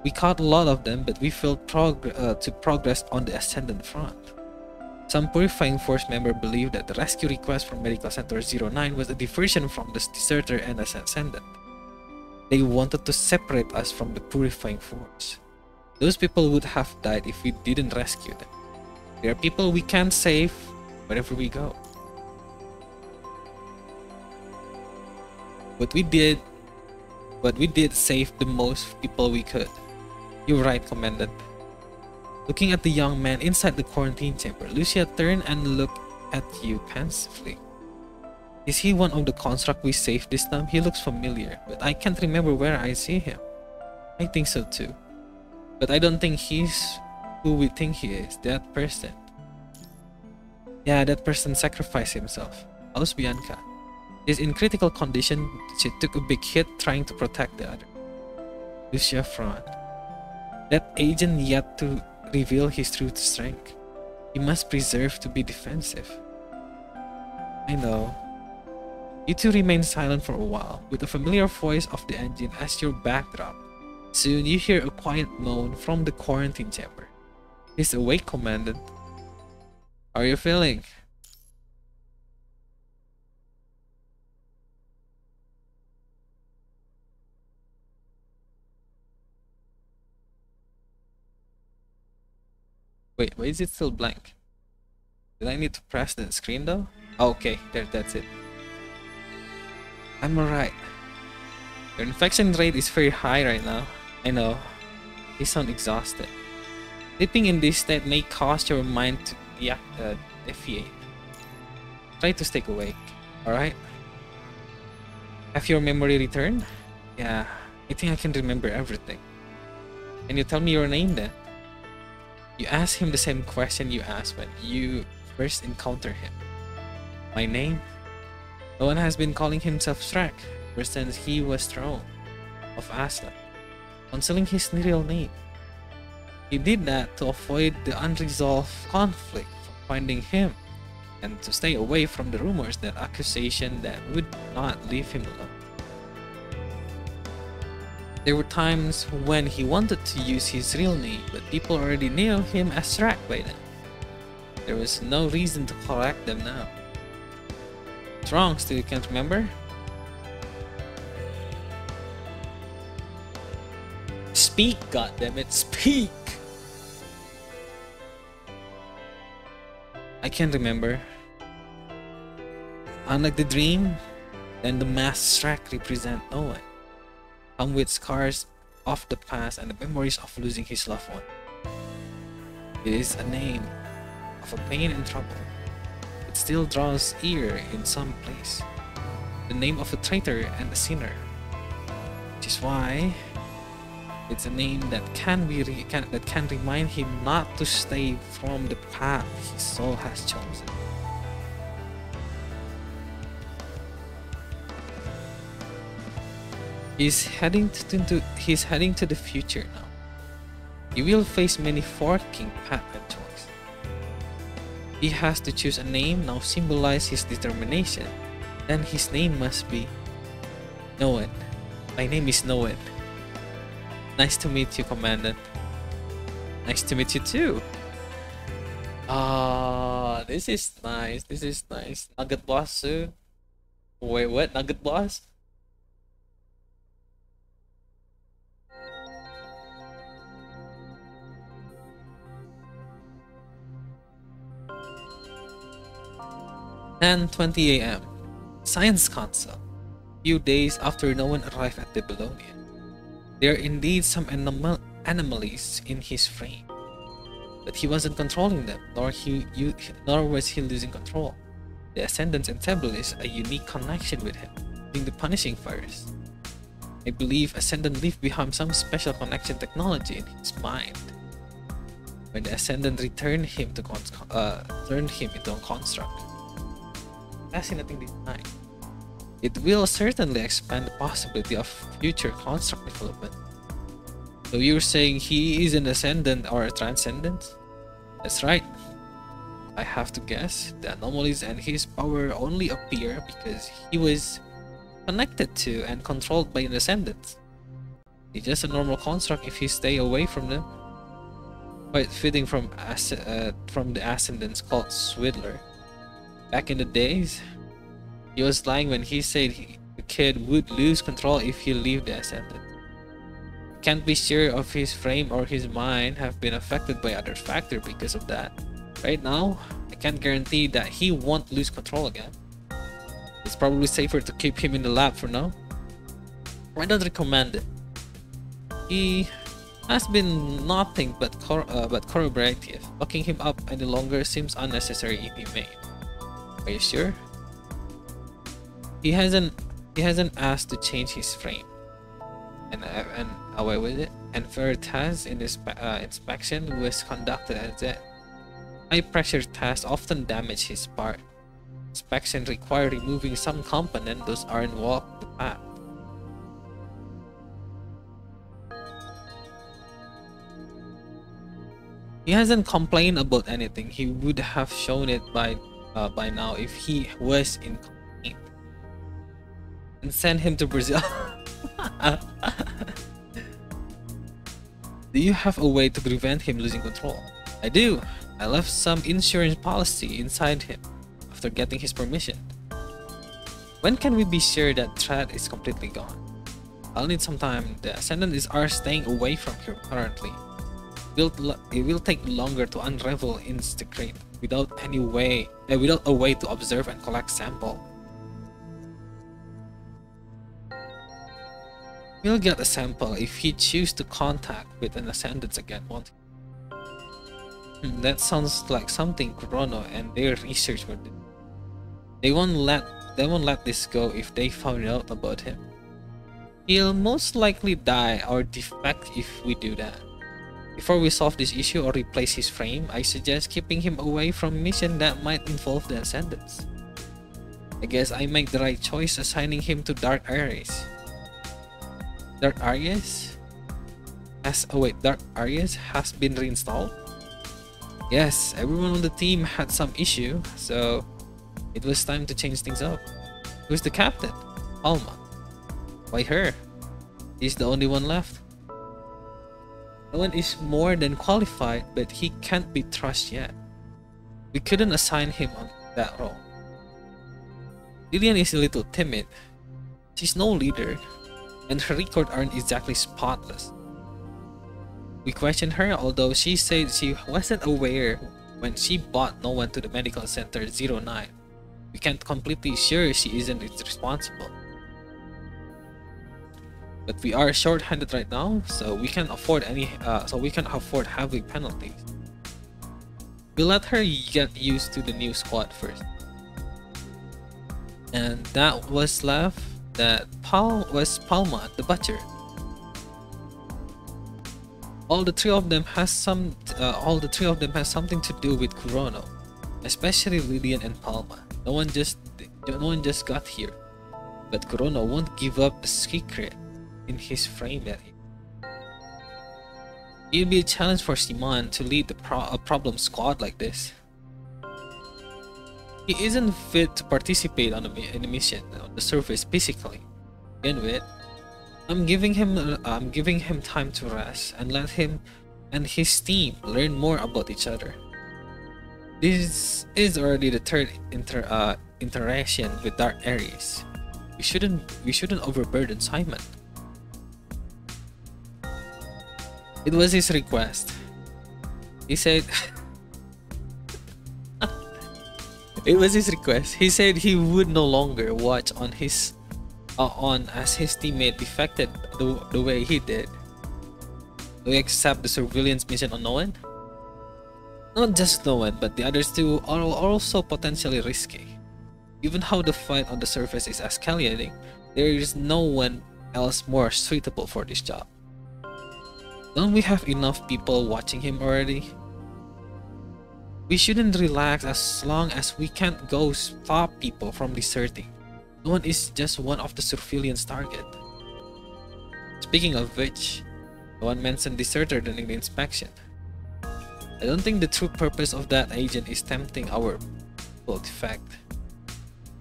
We caught a lot of them, but we failed uh, to progress on the Ascendant front. Some Purifying Force member believed that the rescue request from Medical Center 09 was a diversion from the deserter and Ascendant. They wanted to separate us from the Purifying Force. Those people would have died if we didn't rescue them. They are people we can't save wherever we go. But we did but we did save the most people we could. You're right, Commandant. Looking at the young man inside the quarantine chamber, Lucia turned and looked at you pensively. Is he one of the construct we saved this time? He looks familiar, but I can't remember where I see him. I think so too. But I don't think he's who we think he is, that person. Yeah, that person sacrificed himself. How's Bianca? She's in critical condition. She took a big hit trying to protect the other. Lucia frowned. That agent yet to reveal his true strength. He must preserve to be defensive. I know. You two remain silent for a while, with the familiar voice of the engine as your backdrop. Soon you hear a quiet moan from the quarantine chamber. He's awake, Commandant. How are you feeling? Wait, why is it still blank? Did I need to press the screen though? Oh, okay, there, that's it. I'm alright. Your infection rate is very high right now. I know. You sound exhausted. Sleeping in this state may cause your mind to deac- uh, deviate. Try to stay awake, alright? Have your memory returned? Yeah, I think I can remember everything. Can you tell me your name then? You ask him the same question you asked when you first encountered him. My name? Noan has been calling himself Shrek ever since he was thrown of Aslan, concealing his real name. He did that to avoid the unresolved conflict finding him and to stay away from the rumors that accusation that would not leave him alone. There were times when he wanted to use his real name, but people already knew him as Shrek by then. There was no reason to correct them now. Wrong? Still you can't remember? Speak, goddammit, speak! I can't remember. Unlike the dream, then the masked Shrek represent no one. Come with scars of the past and the memories of losing his loved one. It is a name of a pain and trouble. It still draws ear in some place. The name of a traitor and a sinner. Which is why it's a name that can be can, that can remind him not to stay from the path his soul has chosen. He's heading to, to he's heading to the future now. He will face many forking path and choice. He has to choose a name now symbolize his determination. Then his name must be Noan. My name is Noan. Nice to meet you, Commandant. Nice to meet you too. Ah, this is nice. This is nice. Nugget boss soon. Wait, what? Nugget boss? Ten twenty a.m. Science Council. few days after Noan arrived at the Babylonia. There are indeed some anomal- anomalies in his frame, but he wasn't controlling them, nor he nor was he losing control. The Ascendants established a unique connection with him, being the punishing fires. I believe Ascendant left behind some special connection technology in his mind. When the Ascendant returned him to uh, turned him into a construct. Fascinating design. It will certainly expand the possibility of future construct development. So you're saying he is an ascendant or a transcendent? That's right. I have to guess the anomalies and his power only appear because he was connected to and controlled by an ascendant. He's just a normal construct if you stay away from them. Quite fitting from uh, from the ascendants called Swidler. Back in the days, he was lying when he said he, the kid would lose control if he leave the ascendant. Can't be sure if his frame or his mind have been affected by other factor because of that. Right now, I can't guarantee that he won't lose control again. It's probably safer to keep him in the lab for now. I don't recommend it. He has been nothing but cor- uh, but corroborative. Locking him up any longer seems unnecessary if he may. Are you sure? He hasn't he hasn't asked to change his frame. And uh, and away with it. And Veritas in this uh, inspection was conducted as a high pressure test often damage his part. Inspection require removing some component those aren't the path. He hasn't complained about anything. He would have shown it by uh, by now if he was in complaint. And send him to Brazil. do you have a way to prevent him losing control? I do. I left some insurance policy inside him after getting his permission. When can we be sure that threat is completely gone? I'll need some time. The Ascendant is are staying away from here currently. Will it will take longer to unravel Instacrate without any way, uh, without a way to observe and collect sample. We'll get a sample if he choose to contact with an Ascendant again. Won't? Hmm, That sounds like something Kurono and their research would do. They won't let they won't let this go if they found out about him. He'll most likely die or defect if we do that. Before we solve this issue or replace his frame, I suggest keeping him away from mission that might involve the Ascendants. I guess I make the right choice assigning him to Dark Ares. Dark Ares? Has oh wait, Dark Ares has been reinstalled? Yes, everyone on the team had some issue, so it was time to change things up. Who's the captain? Alma. Why her? He's the only one left. One is more than qualified, but he can't be trusted yet. We couldn't assign him on that role. Lillian is a little timid. She's no leader, and her record aren't exactly spotless. We questioned her, although she said she wasn't aware when she brought Noan to the medical center 09. We can't completely sure she isn't responsible. But we are short-handed right now, so we can afford any. Uh, so we can afford heavy penalties. We let her get used to the new squad first, and that was left. That Paul was Palma the butcher. All the three of them has some. Uh, all the three of them has something to do with Kurono, especially Lillian and Palma. Noan just. Noan just got here, but Kurono won't give up the secret in his frame that he. It'll be a challenge for Simon to lead the pro- a problem squad like this. He isn't fit to participate on a, in a mission on the surface physically. Begin with, I'm giving him I'm giving him time to rest and let him and his team learn more about each other. This is already the third inter, uh, interaction with Dark Ares. We shouldn't we shouldn't overburden Simon. It was his request. He said It was his request. He said he would no longer watch on his uh, on as his teammate defected the, the way he did? We accept the surveillance mission on Nolan? Not just Nolan, but the others too are also potentially risky. Given how the fight on the surface is escalating, there is no one else more suitable for this job. Don't we have enough people watching him already? We shouldn't relax as long as we can't go stop people from deserting. Noan is just one of the surveillance target. Speaking of which, Noan mentioned deserter during the inspection. I don't think the true purpose of that agent is tempting our full defect.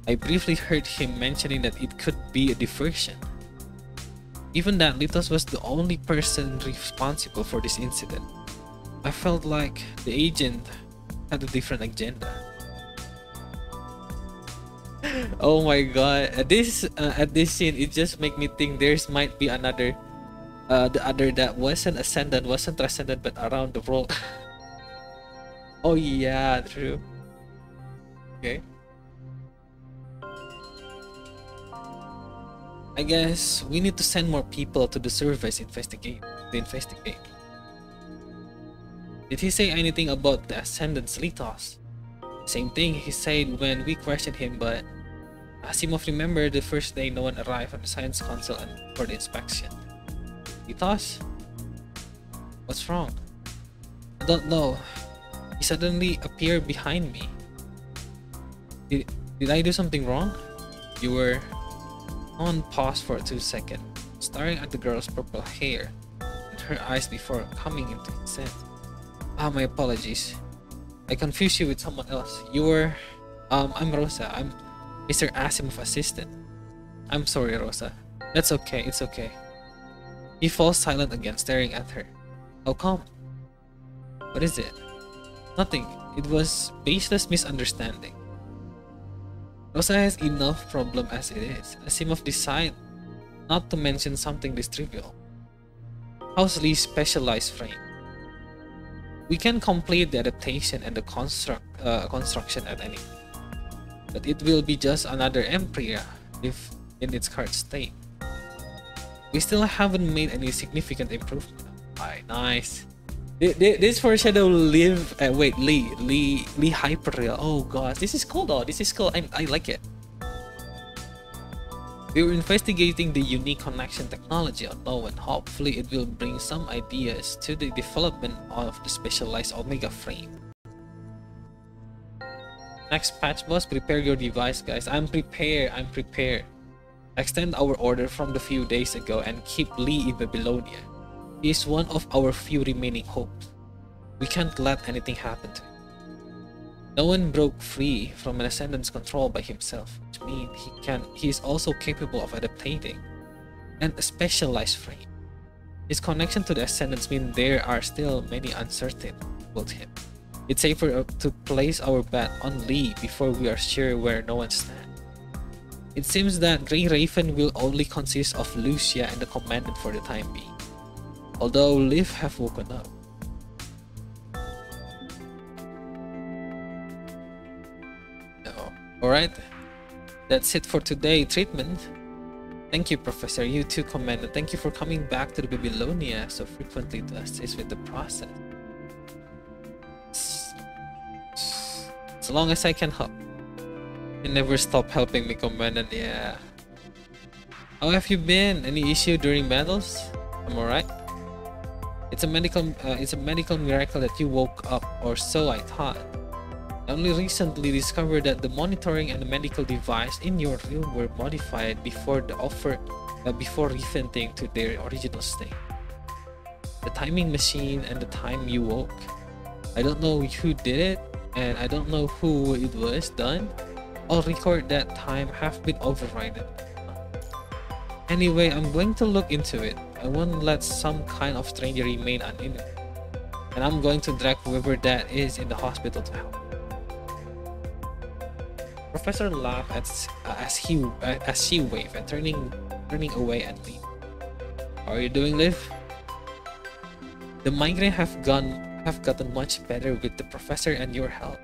I briefly heard him mentioning that it could be a diversion. Even that Lithos was the only person responsible for this incident. I felt like the agent had a different agenda. oh my god, at this uh, at this scene, it just make me think there's might be another, uh, the other that wasn't ascendant, wasn't transcendent, but around the world. oh yeah, true. Okay. I guess we need to send more people to the surface investigate to investigate. Did he say anything about the Ascendant's Lithos? Same thing he said when we questioned him, but Asimov remembered the first day Noan arrived at the Science Council and for the inspection. Lithos? What's wrong? I don't know. He suddenly appeared behind me. Did, did I do something wrong? You were on pause for two seconds, staring at the girl's purple hair and her eyes before coming into sense. Ah, my apologies. I confused you with someone else. You were... Um, I'm Rosa. I'm Mr. Asimov assistant. I'm sorry, Rosa. That's okay, it's okay. He falls silent again, staring at her. How come? What is it? Nothing. It was baseless misunderstanding. Rosa has enough problem as it is. Asimov decided not to mention something this trivial. How's Lee's specialized frame? We can complete the adaptation and the construct uh, construction at any but it will be just another Empria if in its current state. We still haven't made any significant improvement. Alright, nice. This foreshadow live uh, wait Lee Lee Lee Hyperreal. Oh gosh, this is cool though. This is cool. I I like it. We are investigating the unique connection technology on Low and Hopefully, it will bring some ideas to the development of the specialized Omega frame. Next patch boss, prepare your device, guys. I'm prepared. I'm prepared. Extend our order from the few days ago and keep Lee in Babylonia. Is one of our few remaining hopes. We can't let anything happen to him. Noan broke free from an Ascendant's control by himself, which means he can he is also capable of adapting and a specialized frame. His connection to the Ascendants means there are still many uncertain about him. It's safer uh, to place our bet on Lee before we are sure where Noan stands. It seems that Grey Raven will only consist of Lucia and the Commandant for the time being although Liv have woken up. Alright, that's it for today treatment. Thank you, Professor. You too, Commander. Thank you for coming back to the Babylonia so frequently to assist with the process. As long as I can help. You never stop helping me, Commander. Yeah. How have you been? Any issue during battles? I'm alright. It's a medical uh, it's a medical miracle that you woke up, or so I thought. I only recently discovered that the monitoring and the medical device in your room were modified before the offer uh, before reventing to their original state. The timing machine and the time you woke. I don't know who did it, and I don't know who it was done. All record that time have been overridden. Anyway, I'm going to look into it. I won't let some kind of stranger remain uninjured. And I'm going to drag whoever that is in the hospital to help. Professor laughed as, uh, as he uh, as she waved and turning turning away at me. How are you doing, Liv? The migraine have gone have gotten much better with the professor and your help.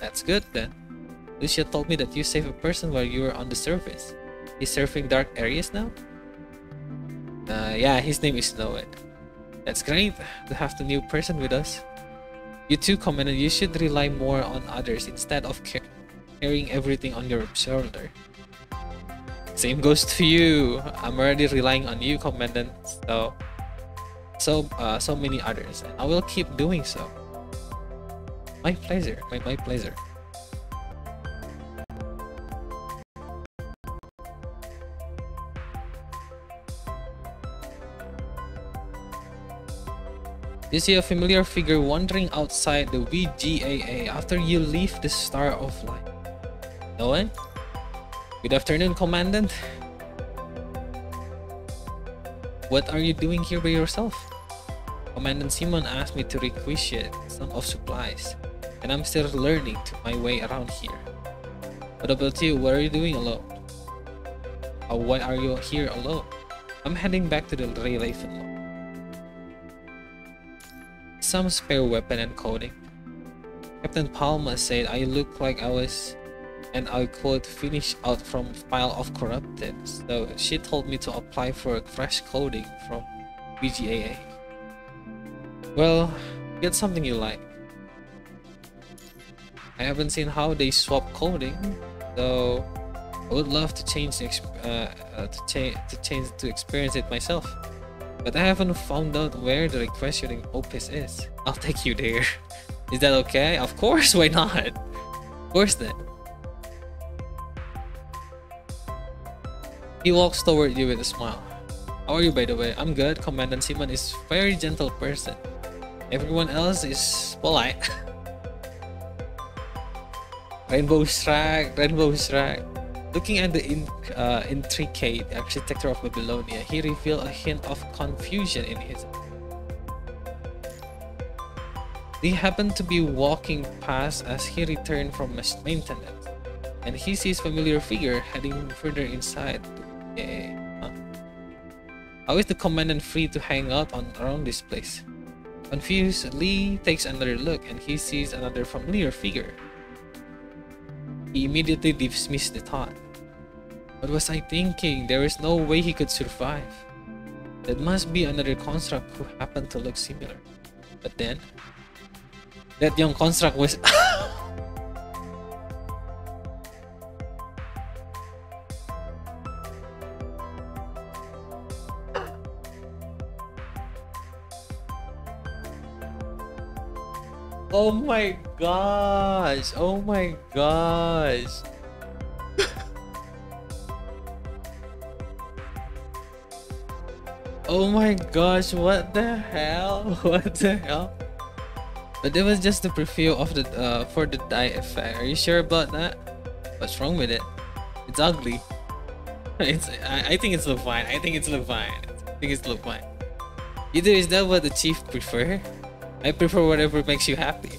That's good then. Lucia told me that you saved a person while you were on the surface. He's surfing dark areas now? Uh, yeah, his name is Noan. That's great to have the new person with us. You too, Commandant, you should rely more on others instead of ca- carrying everything on your shoulder. Same goes to you. I'm already relying on you, Commandant. So, so, uh, so many others, and I will keep doing so. My pleasure. My my pleasure. You see a familiar figure wandering outside the VGAA after you leave the Star of Light. Noan? Good afternoon, Commandant. What are you doing here by yourself? Commandant Simon asked me to requisition some of supplies, and I'm still learning to my way around here. What about you? What are you doing alone? Uh, why are you here alone? I'm heading back to the Ray Lafen Some spare weapon and coding. Captain Palma said I look like I was and I quote finish out from file of corrupted. So she told me to apply for a fresh coding from VGAA. Well, get something you like. I haven't seen how they swap coding, though I would love to change uh, uh, to change to change to experience it myself. But I haven't found out where the requesting opus is. I'll take you there. Is that okay? Of course, why not? Of course then. He walks toward you with a smile. How are you by the way? I'm good. Commandant Simon is very gentle person. Everyone else is polite. Rainbow Shrag, Rainbow Shrag. Looking at the in, uh, intricate architecture of Babylonia, he revealed a hint of confusion in his They happened to be walking past as he returned from maintenance, and he sees familiar figure heading further inside. Huh? How is the commandant free to hang out on around this place? Confused, Lee takes another look and he sees another familiar figure. He immediately dismisses the thought. What was I thinking? There is no way he could survive. That must be another construct who happened to look similar. But then, that young construct was. oh my gosh! Oh my gosh! Oh my gosh! What the hell? What the hell? But it was just the preview of the uh, for the dye effect. Are you sure about that? What's wrong with it? It's ugly. It's I, I think it's look fine. I think it's look fine. I think it's look fine. Either is that what the chief prefer? I prefer whatever makes you happy.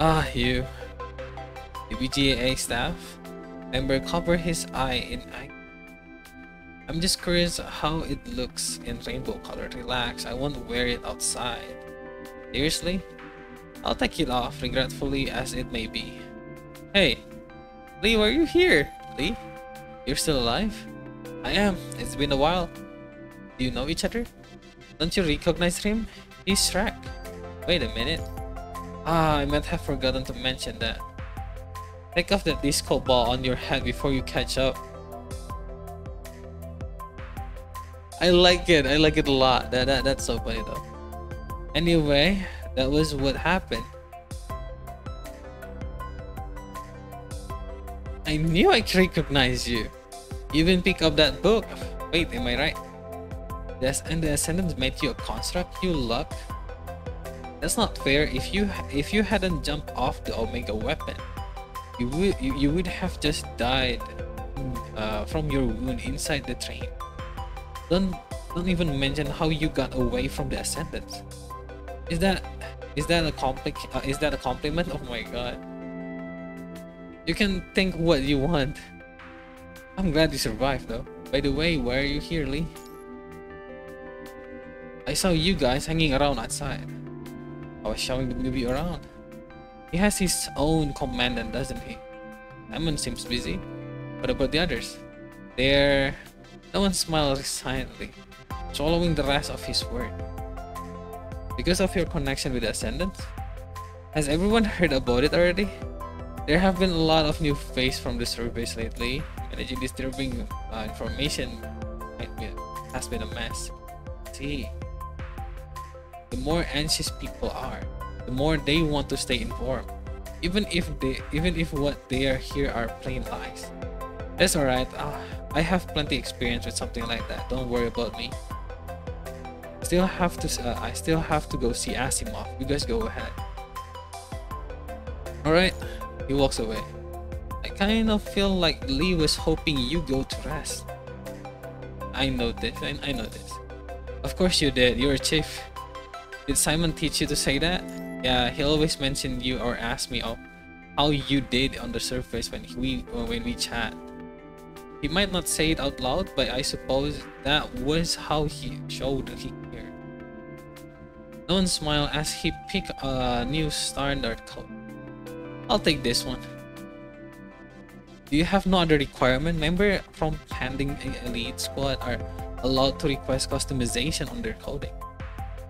Ah, you. The BGA staff member cover his eye in eye. I'm just curious how it looks in rainbow color. Relax, I won't wear it outside. Seriously? I'll take it off, regretfully as it may be. Hey, Lee, why are you here? Lee, you're still alive? I am. It's been a while. Do you know each other? Don't you recognize him? He's Shrek. Wait a minute. Ah, I might have forgotten to mention that. Take off that disco ball on your head before you catch up. I like it. I like it a lot. That, that that's so funny though. Anyway, that was what happened. I knew I recognized you. You even pick up that book. Wait, am I right? Yes, and the Ascendants made you a construct. You luck. That's not fair. If you if you hadn't jumped off the Omega weapon, you would you, you would have just died uh, from your wound inside the train. Don't don't even mention how you got away from the Ascendants. Is that is that a complic uh, is that a compliment? Oh my god. You can think what you want. I'm glad you survived though. By the way, why are you here, Lee? I saw you guys hanging around outside. I was showing the movie around. He has his own commandant, doesn't he? Hammond seems busy. What about the others? There, Noan smiled resignedly, swallowing the rest of his word. Because of your connection with the Ascendant, has everyone heard about it already? There have been a lot of new faces from the surveys lately. Managing disturbing uh, information has been a mess. See, the more anxious people are, the more they want to stay informed, even if they, even if what they are here are plain lies. That's alright. Uh, I have plenty experience with something like that. Don't worry about me. Still have to. Uh, I still have to go see Asimov. You guys go ahead. All right. He walks away. I kind of feel like Lee was hoping you go to rest. I know this. I, I know this. Of course you did. You're a chief. Did Simon teach you to say that? Yeah, he always mentioned you or asked me how you did on the surface when we when we chat. He might not say it out loud, but I suppose that was how he showed he cared. Nolan smiled as he picked a new standard coat. I'll take this one. Do you have no other requirement? Member from pending elite squad are allowed to request customization on their coding.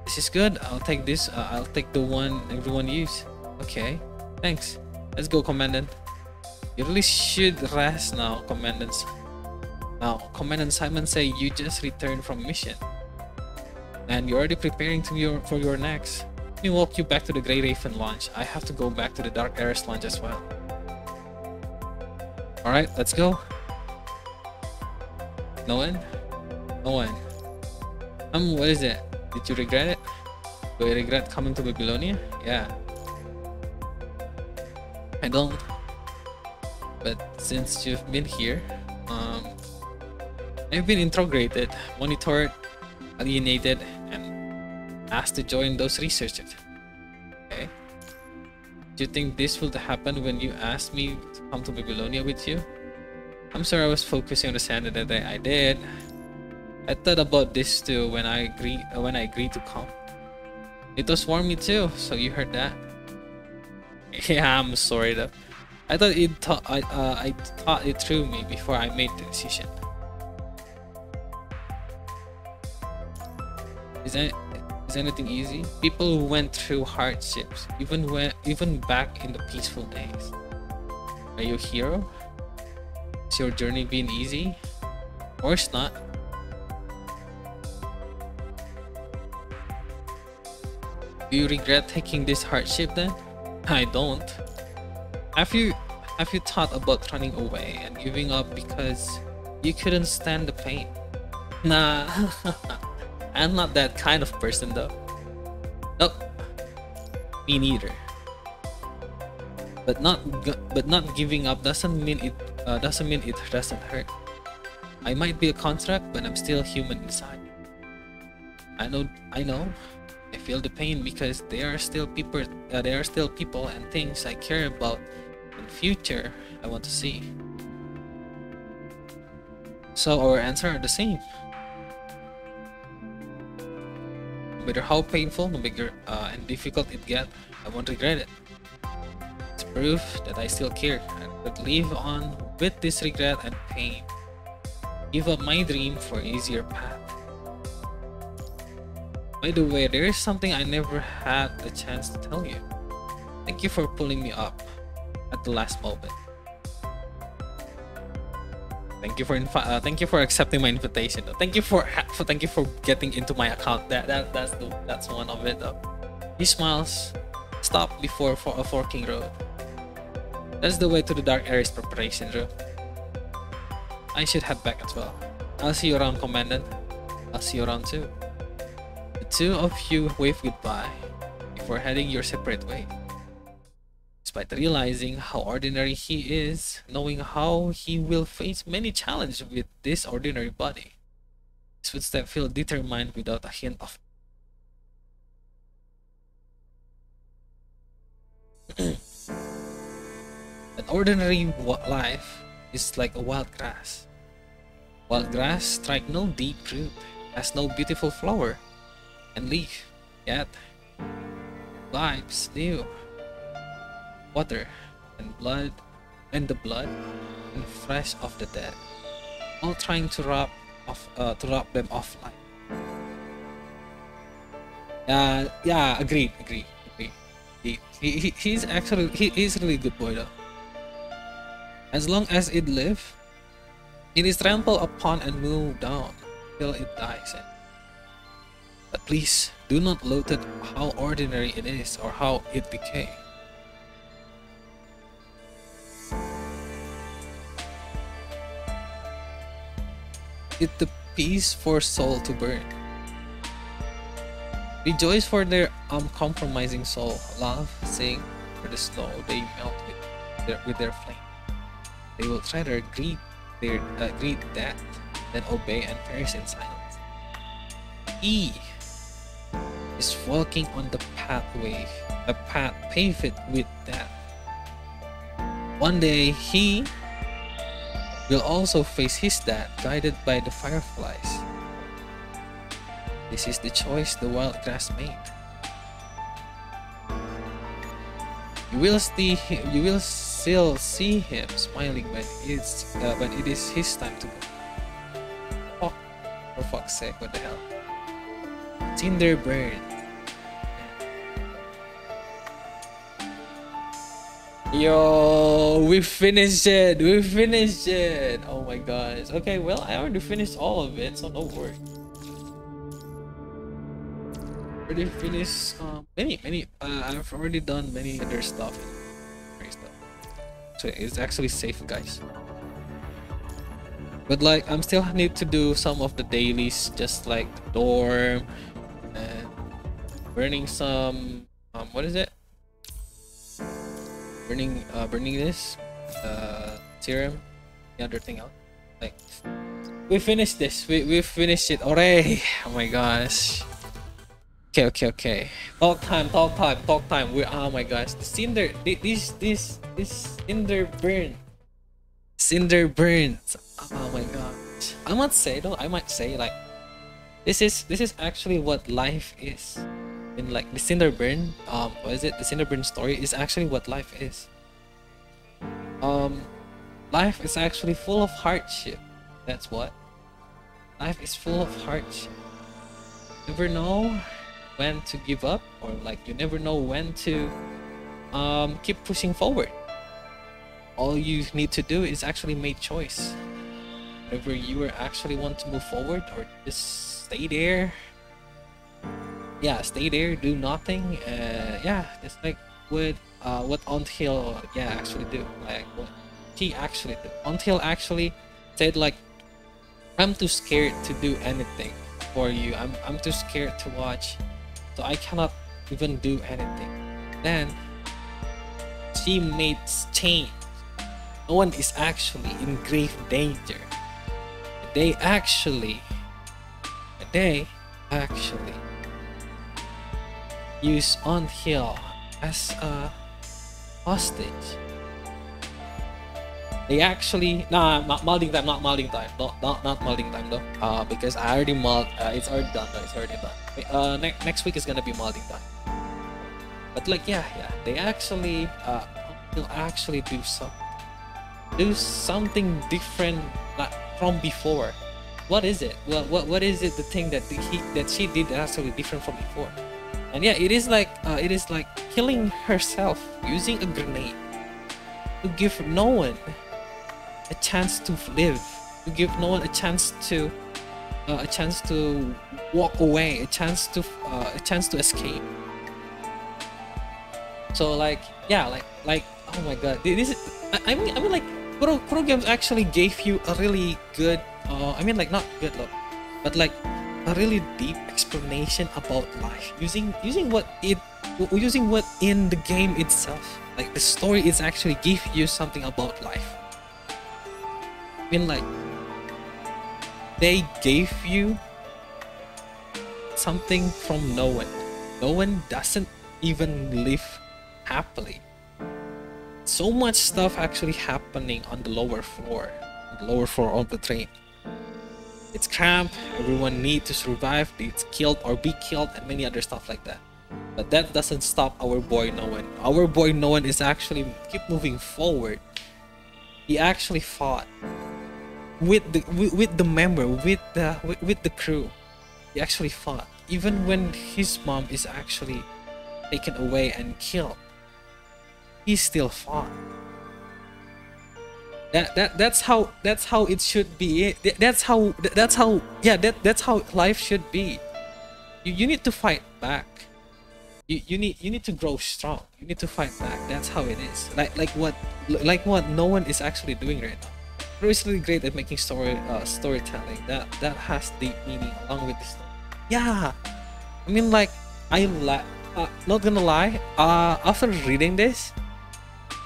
This is good. I'll take this. Uh, I'll take the one everyone use. Okay. Thanks. Let's go, Commandant. You really should rest now, Commandant. Now, Commandant Simon say you just returned from mission. And you're already preparing to your for your next. Let me walk you back to the Grey Raven launch. I have to go back to the Dark Ares launch as well. Alright, let's go. Noan? No one. Um, what is it? Did you regret it? Do you regret coming to Babylonia? Yeah. I don't. But since you've been here, um, I've been interrogated, monitored, alienated, and asked to join those researchers. Okay. Do you think this will happen when you asked me to come to Babylonia with you? I'm sorry I was focusing on the sand that I did. I thought about this too when I agreed when I agreed to come. It was me too, so you heard that. Yeah, I'm sorry though. I thought it thought I uh, I thought it through me before I made the decision. Is that is anything easy? People went through hardships, even when even back in the peaceful days. Are you a hero? Is your journey been easy? Of course not. Do you regret taking this hardship then? I don't. Have you have you thought about running away and giving up because you couldn't stand the pain? Nah, I'm not that kind of person though. Nope. Me neither. But not but not giving up doesn't mean it uh, doesn't mean it doesn't hurt. I might be a construct, but I'm still human inside. I know I know I feel the pain because there are still people uh, there are still people and things I care about in future I want to see. So our answer are the same. No matter how painful, no matter uh, and difficult it gets, I won't regret it. It's proof that I still care and could live on with this regret and pain. Give up my dream for easier path. By the way, there is something I never had the chance to tell you. Thank you for pulling me up at the last moment. Thank you for uh, thank you for accepting my invitation. Thank you for, for thank you for getting into my account. That that that's the that's one of it. He smiles. Stop before for a forking road. That's the way to the Dark area's preparation room. I should head back as well. I'll see you around, Commandant. I'll see you around too. The two of you wave goodbye before heading your separate way. Despite realizing how ordinary he is, knowing how he will face many challenges with this ordinary body, his footsteps feel determined without a hint of An ordinary life is like a wild grass. Wild grass strike no deep root, has no beautiful flower and leaf, yet lives new. Water and blood and the blood and flesh of the dead. all trying to rob off uh, to rob them of life. Yeah, yeah, agreed, agreed, agreed. He, he, he he's actually he, he's really good boy though. As long as it live, it is trampled upon and moved down till it dies. But please do not loathe it how ordinary it is or how it decay. It the peace for soul to burn. Rejoice for their uncompromising soul. Love, sing for the snow they melt with their, with their flame. They will try to greet their uh, greet death, then obey and perish in silence. He is walking on the pathway, a path paved with death. One day he will also face his death, guided by the fireflies. This is the choice the wild grass made. You will see him, you will still see him smiling when it's uh, it is his time to go. Fuck, for fuck's sake, what the hell? Cinder burn. Yo, we finished it. We finished it. Oh my gosh. Okay, well, I already finished all of it, so no worry. Already finished um, many, many. Uh, I've already done many other stuff. So it's actually safe, guys. But like, I'm still need to do some of the dailies, just like dorm and burning some. Um, what is it? Burning uh burning this uh serum the other thing out. Like we finished this. We, we finished it already. Oh my gosh. Okay okay okay. Talk time talk time talk time. We oh my gosh. The cinder thi- this this this cinder burn. Cinder burns. Oh my gosh. I might say though i might say like this is this is actually what life is in like the Cinderburn, um, what is it? The Cinderburn story is actually what life is. Um, life is actually full of hardship. That's what. Life is full of hardship. Never know when to give up, or like you never know when to um, keep pushing forward. All you need to do is actually make choice. Whether you actually want to move forward, or just stay there yeah, stay there, do nothing. Uh, yeah, it's like what uh, what Aunt Hill yeah actually do, like what she actually did. Aunt Hill actually said like, I'm too scared to do anything for you. I'm I'm too scared to watch, so I cannot even do anything. Then she made change. Noan is actually in grave danger. They actually, they actually use on Hill as a hostage. They actually nah molding time, not molding time, not not not molding time though. Uh, because I already mold. Uh, it's already done. Though. It's already done. Uh, ne- next week is gonna be molding time. But like yeah, yeah, they actually uh will actually do some do something different like from before. What is it? What what what is it? The thing that he that she did actually different from before and yeah it is like uh, it is like killing herself using a grenade to give Noan a chance to live to give Noan a chance to uh, a chance to walk away a chance to uh, a chance to escape. So like yeah like like oh my god this is I, I mean i mean like pro pro games actually gave you a really good uh, i mean like not good look but like a really deep explanation about life using using what it using what in the game itself like the story is actually give you something about life. I mean like they gave you something from Noan. No one doesn't even live happily. So much stuff actually happening on the lower floor the lower floor of the train it's cramped, everyone need to survive, it's killed or be killed, and many other stuff like that. But that doesn't stop our boy Noan. Our boy Noan is actually keep moving forward. He actually fought. with the with, with the member with the with, with the crew he actually fought even when his mom is actually taken away and killed he still fought that, that that's how that's how it should be. That's how that's how yeah that that's how life should be. You, you need to fight back. You, you need you need to grow strong. You need to fight back. That's how it is. Like like what like what Noan is actually doing right now. Is really great at making story uh, storytelling. That that has deep meaning along with the story. Yeah. I mean like i la- uh, not gonna lie uh after reading this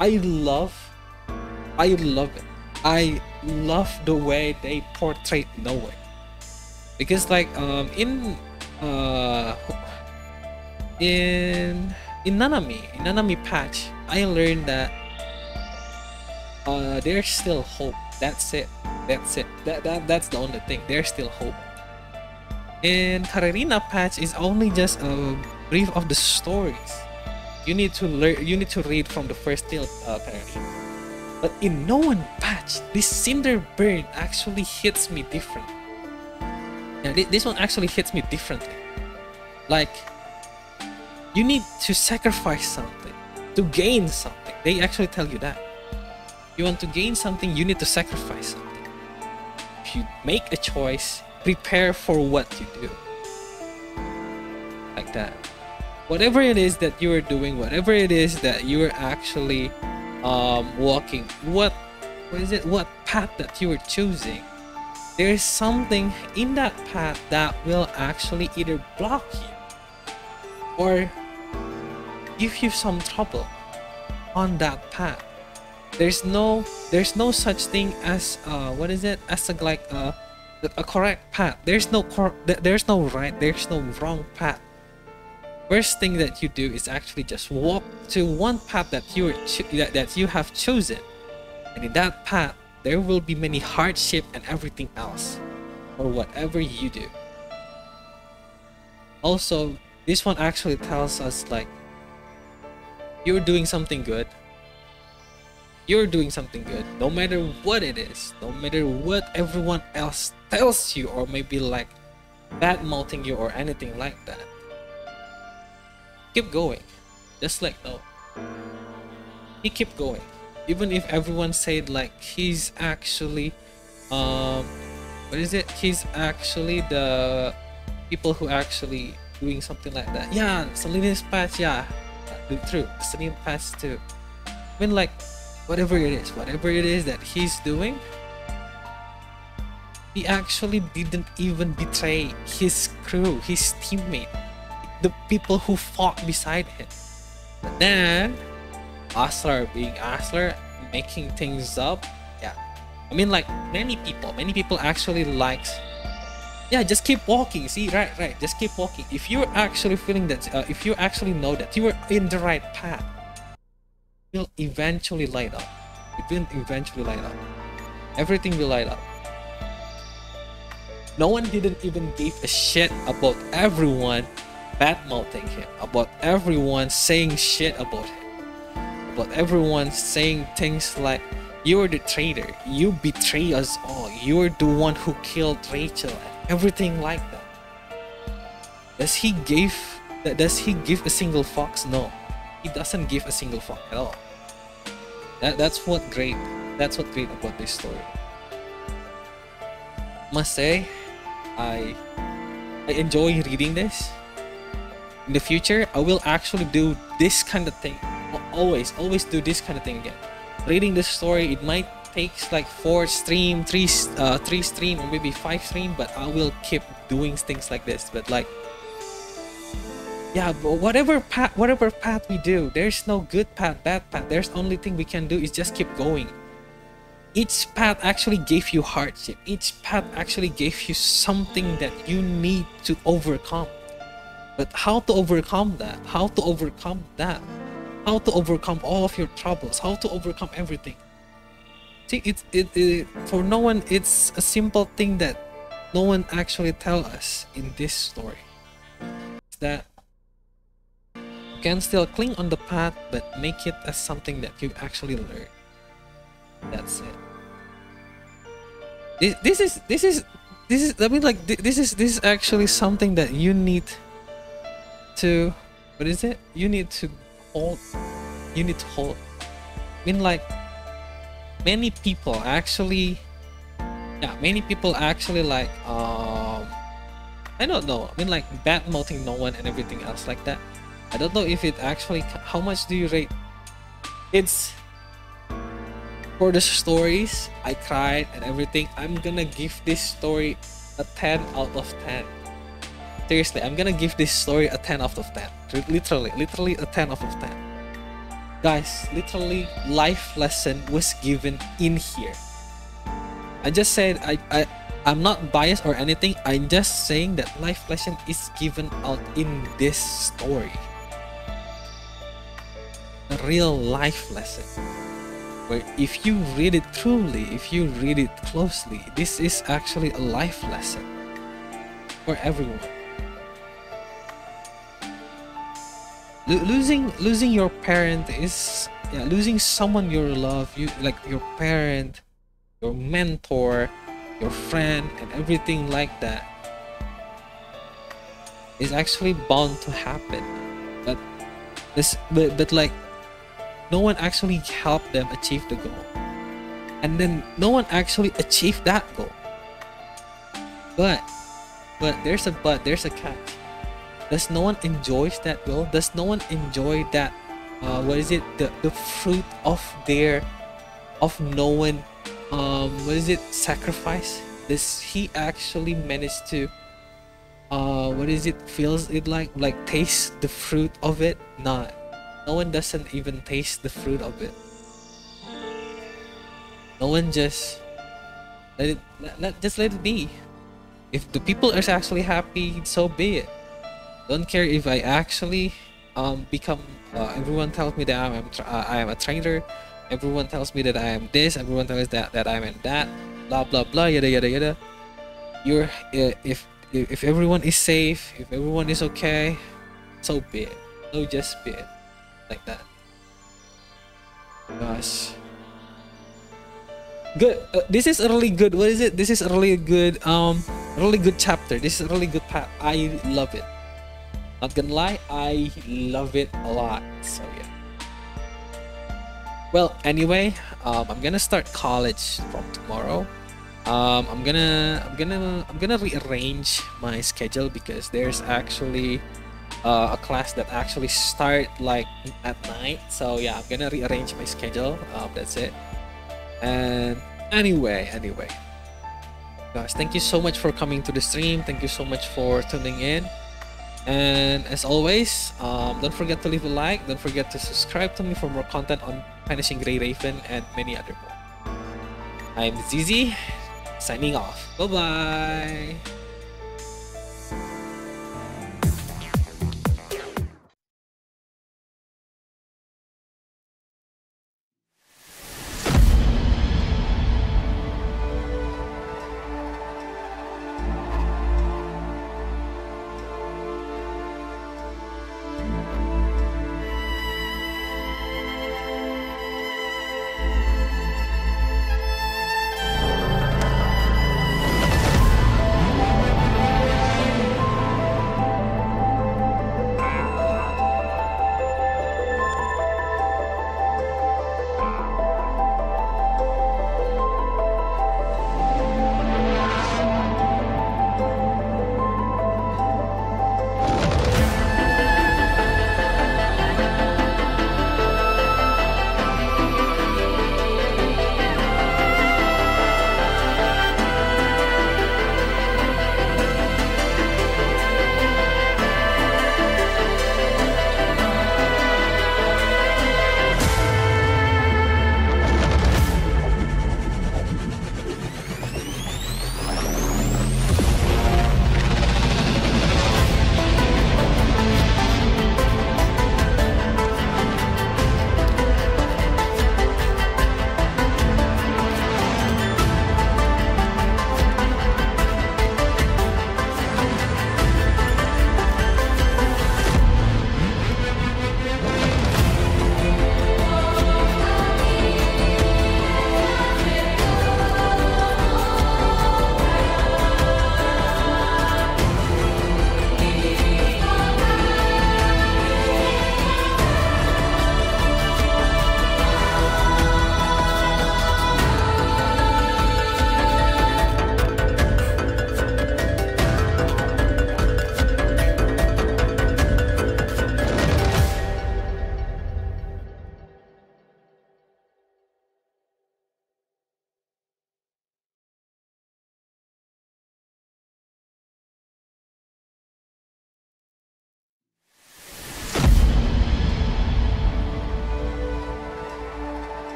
i love i love it i love the way they portray Noan because like um in uh in in Nanami, in Nanami patch, I learned that uh there's still hope. That's it. That's it. That, that that's the only thing. There's still hope. In Karenina patch is only just a brief of the stories. You need to learn. You need to read from the first till uh. But in Noan patch, this Cinder Bird actually hits me different. Yeah, thi- this one actually hits me differently. Like you need to sacrifice something to gain something. They actually tell you that. You want to gain something, you need to sacrifice something. If you make a choice, prepare for what you do. Like that. Whatever it is that you are doing, whatever it is that you are actually um, walking, what what is it? What path that you are choosing? There is something in that path that will actually either block you or give you some trouble on that path. There's no there's no such thing as uh what is it? As a like uh a correct path. There's no cor- there's no right there's no wrong path first thing that you do is actually just walk to one path that you that, that you have chosen. And in that path there will be many hardship and everything else or whatever you do. Also this one actually tells us like you're doing something good. You're doing something good no matter what it is no matter what everyone else tells you or maybe like bad mouthing you or anything like that keep going. Just like though. he keep going. Even if everyone said like he's actually um what is it? He's actually the people who are actually doing something like that. Yeah Selena's patch yeah. Uh, true Selena patch too. I mean like whatever it is whatever it is that he's doing he actually didn't even betray his crew his teammate the people who fought beside him. But then Aslar being Aslar making things up yeah. I mean like many people many people actually likes yeah just keep walking see right right just keep walking. If you're actually feeling that uh, if you actually know that you are in the right path will eventually light up. It will eventually light up. Everything will light up. Noan didn't even give a shit about everyone bad mouthing him about everyone saying shit about him about everyone saying things like you're the traitor. You betray us all. You're the one who killed rachel and everything like that. Does he give does he give a single fox? No. He doesn't give a single fuck at all. That, that's what great that's what great about this story. Must say i i enjoy reading this in the future i will actually do this kind of thing. Always always do this kind of thing again. Reading the story it might takes like four stream three uh, three stream or maybe five stream but i will keep doing things like this. But like yeah but whatever path whatever path we do there's no good path bad path. There's only thing we can do is just keep going. Each path actually gave you hardship. Each path actually gave you something that you need to overcome but how to overcome that? How to overcome that? How to overcome all of your troubles? How to overcome everything? See it's it, it for Noan it's a simple thing that no one actually tell us in this story. It's that you can still cling on the path but make it as something that you actually learn. That's it. This, this is this is this is I mean like this is this is actually something that you need to what is it? You need to hold you need to hold. I mean like many people actually yeah, many people actually like um I don't know. I mean like bad mouthing Noan and everything else like that. I don't know if it actually how much do you rate it's for the stories I cried and everything I'm gonna give this story a 10 out of 10 seriously I'm gonna give this story a 10 out of 10 Li- literally literally a 10 out of 10 guys literally life lesson was given in here. I just said I, I I'm not biased or anything. I'm just saying that life lesson is given out in this story. A real life lesson. Where if you read it truly, if you read it closely, this is actually a life lesson for everyone. Lo- losing losing your parent is yeah, losing someone you love, you like your parent, your mentor, your friend, and everything like that is actually bound to happen. But this but, but like Noan actually helped them achieve the goal. And then Noan actually achieved that goal. But but there's a but there's a catch does Noan enjoys that goal does Noan enjoy that uh, what is it? The, the fruit of their of Noan um what is it? Sacrifice? Does he actually manage to uh what is it? Feels it like like taste the fruit of it? Not Noan doesn't even taste the fruit of it. Noan just let it let, let just let it be. If the people are actually happy so be it don't care if i actually um become uh, everyone tells me that i'm tra- uh, i am a trainer everyone tells me that i am this everyone tells that that i'm in that blah blah blah yada yada yada you're uh, if if everyone is safe if everyone is okay so be it so just be it like that. Gosh. Good. Uh, this is a really good. What is it? This is a really good. Um, really good chapter. This is a really good part. I love it. Not gonna lie, I love it a lot. So yeah. Well, anyway, um, I'm gonna start college from tomorrow. Um, I'm gonna, I'm gonna, I'm gonna rearrange my schedule because there's actually uh, a class that actually start like at night so yeah i'm gonna rearrange my schedule um, that's it and anyway anyway guys thank you so much for coming to the stream thank you so much for tuning in and as always um, don't forget to leave a like. Don't forget to subscribe to me for more content on punishing gray raven and many other more. I'm zizi signing off. Bye bye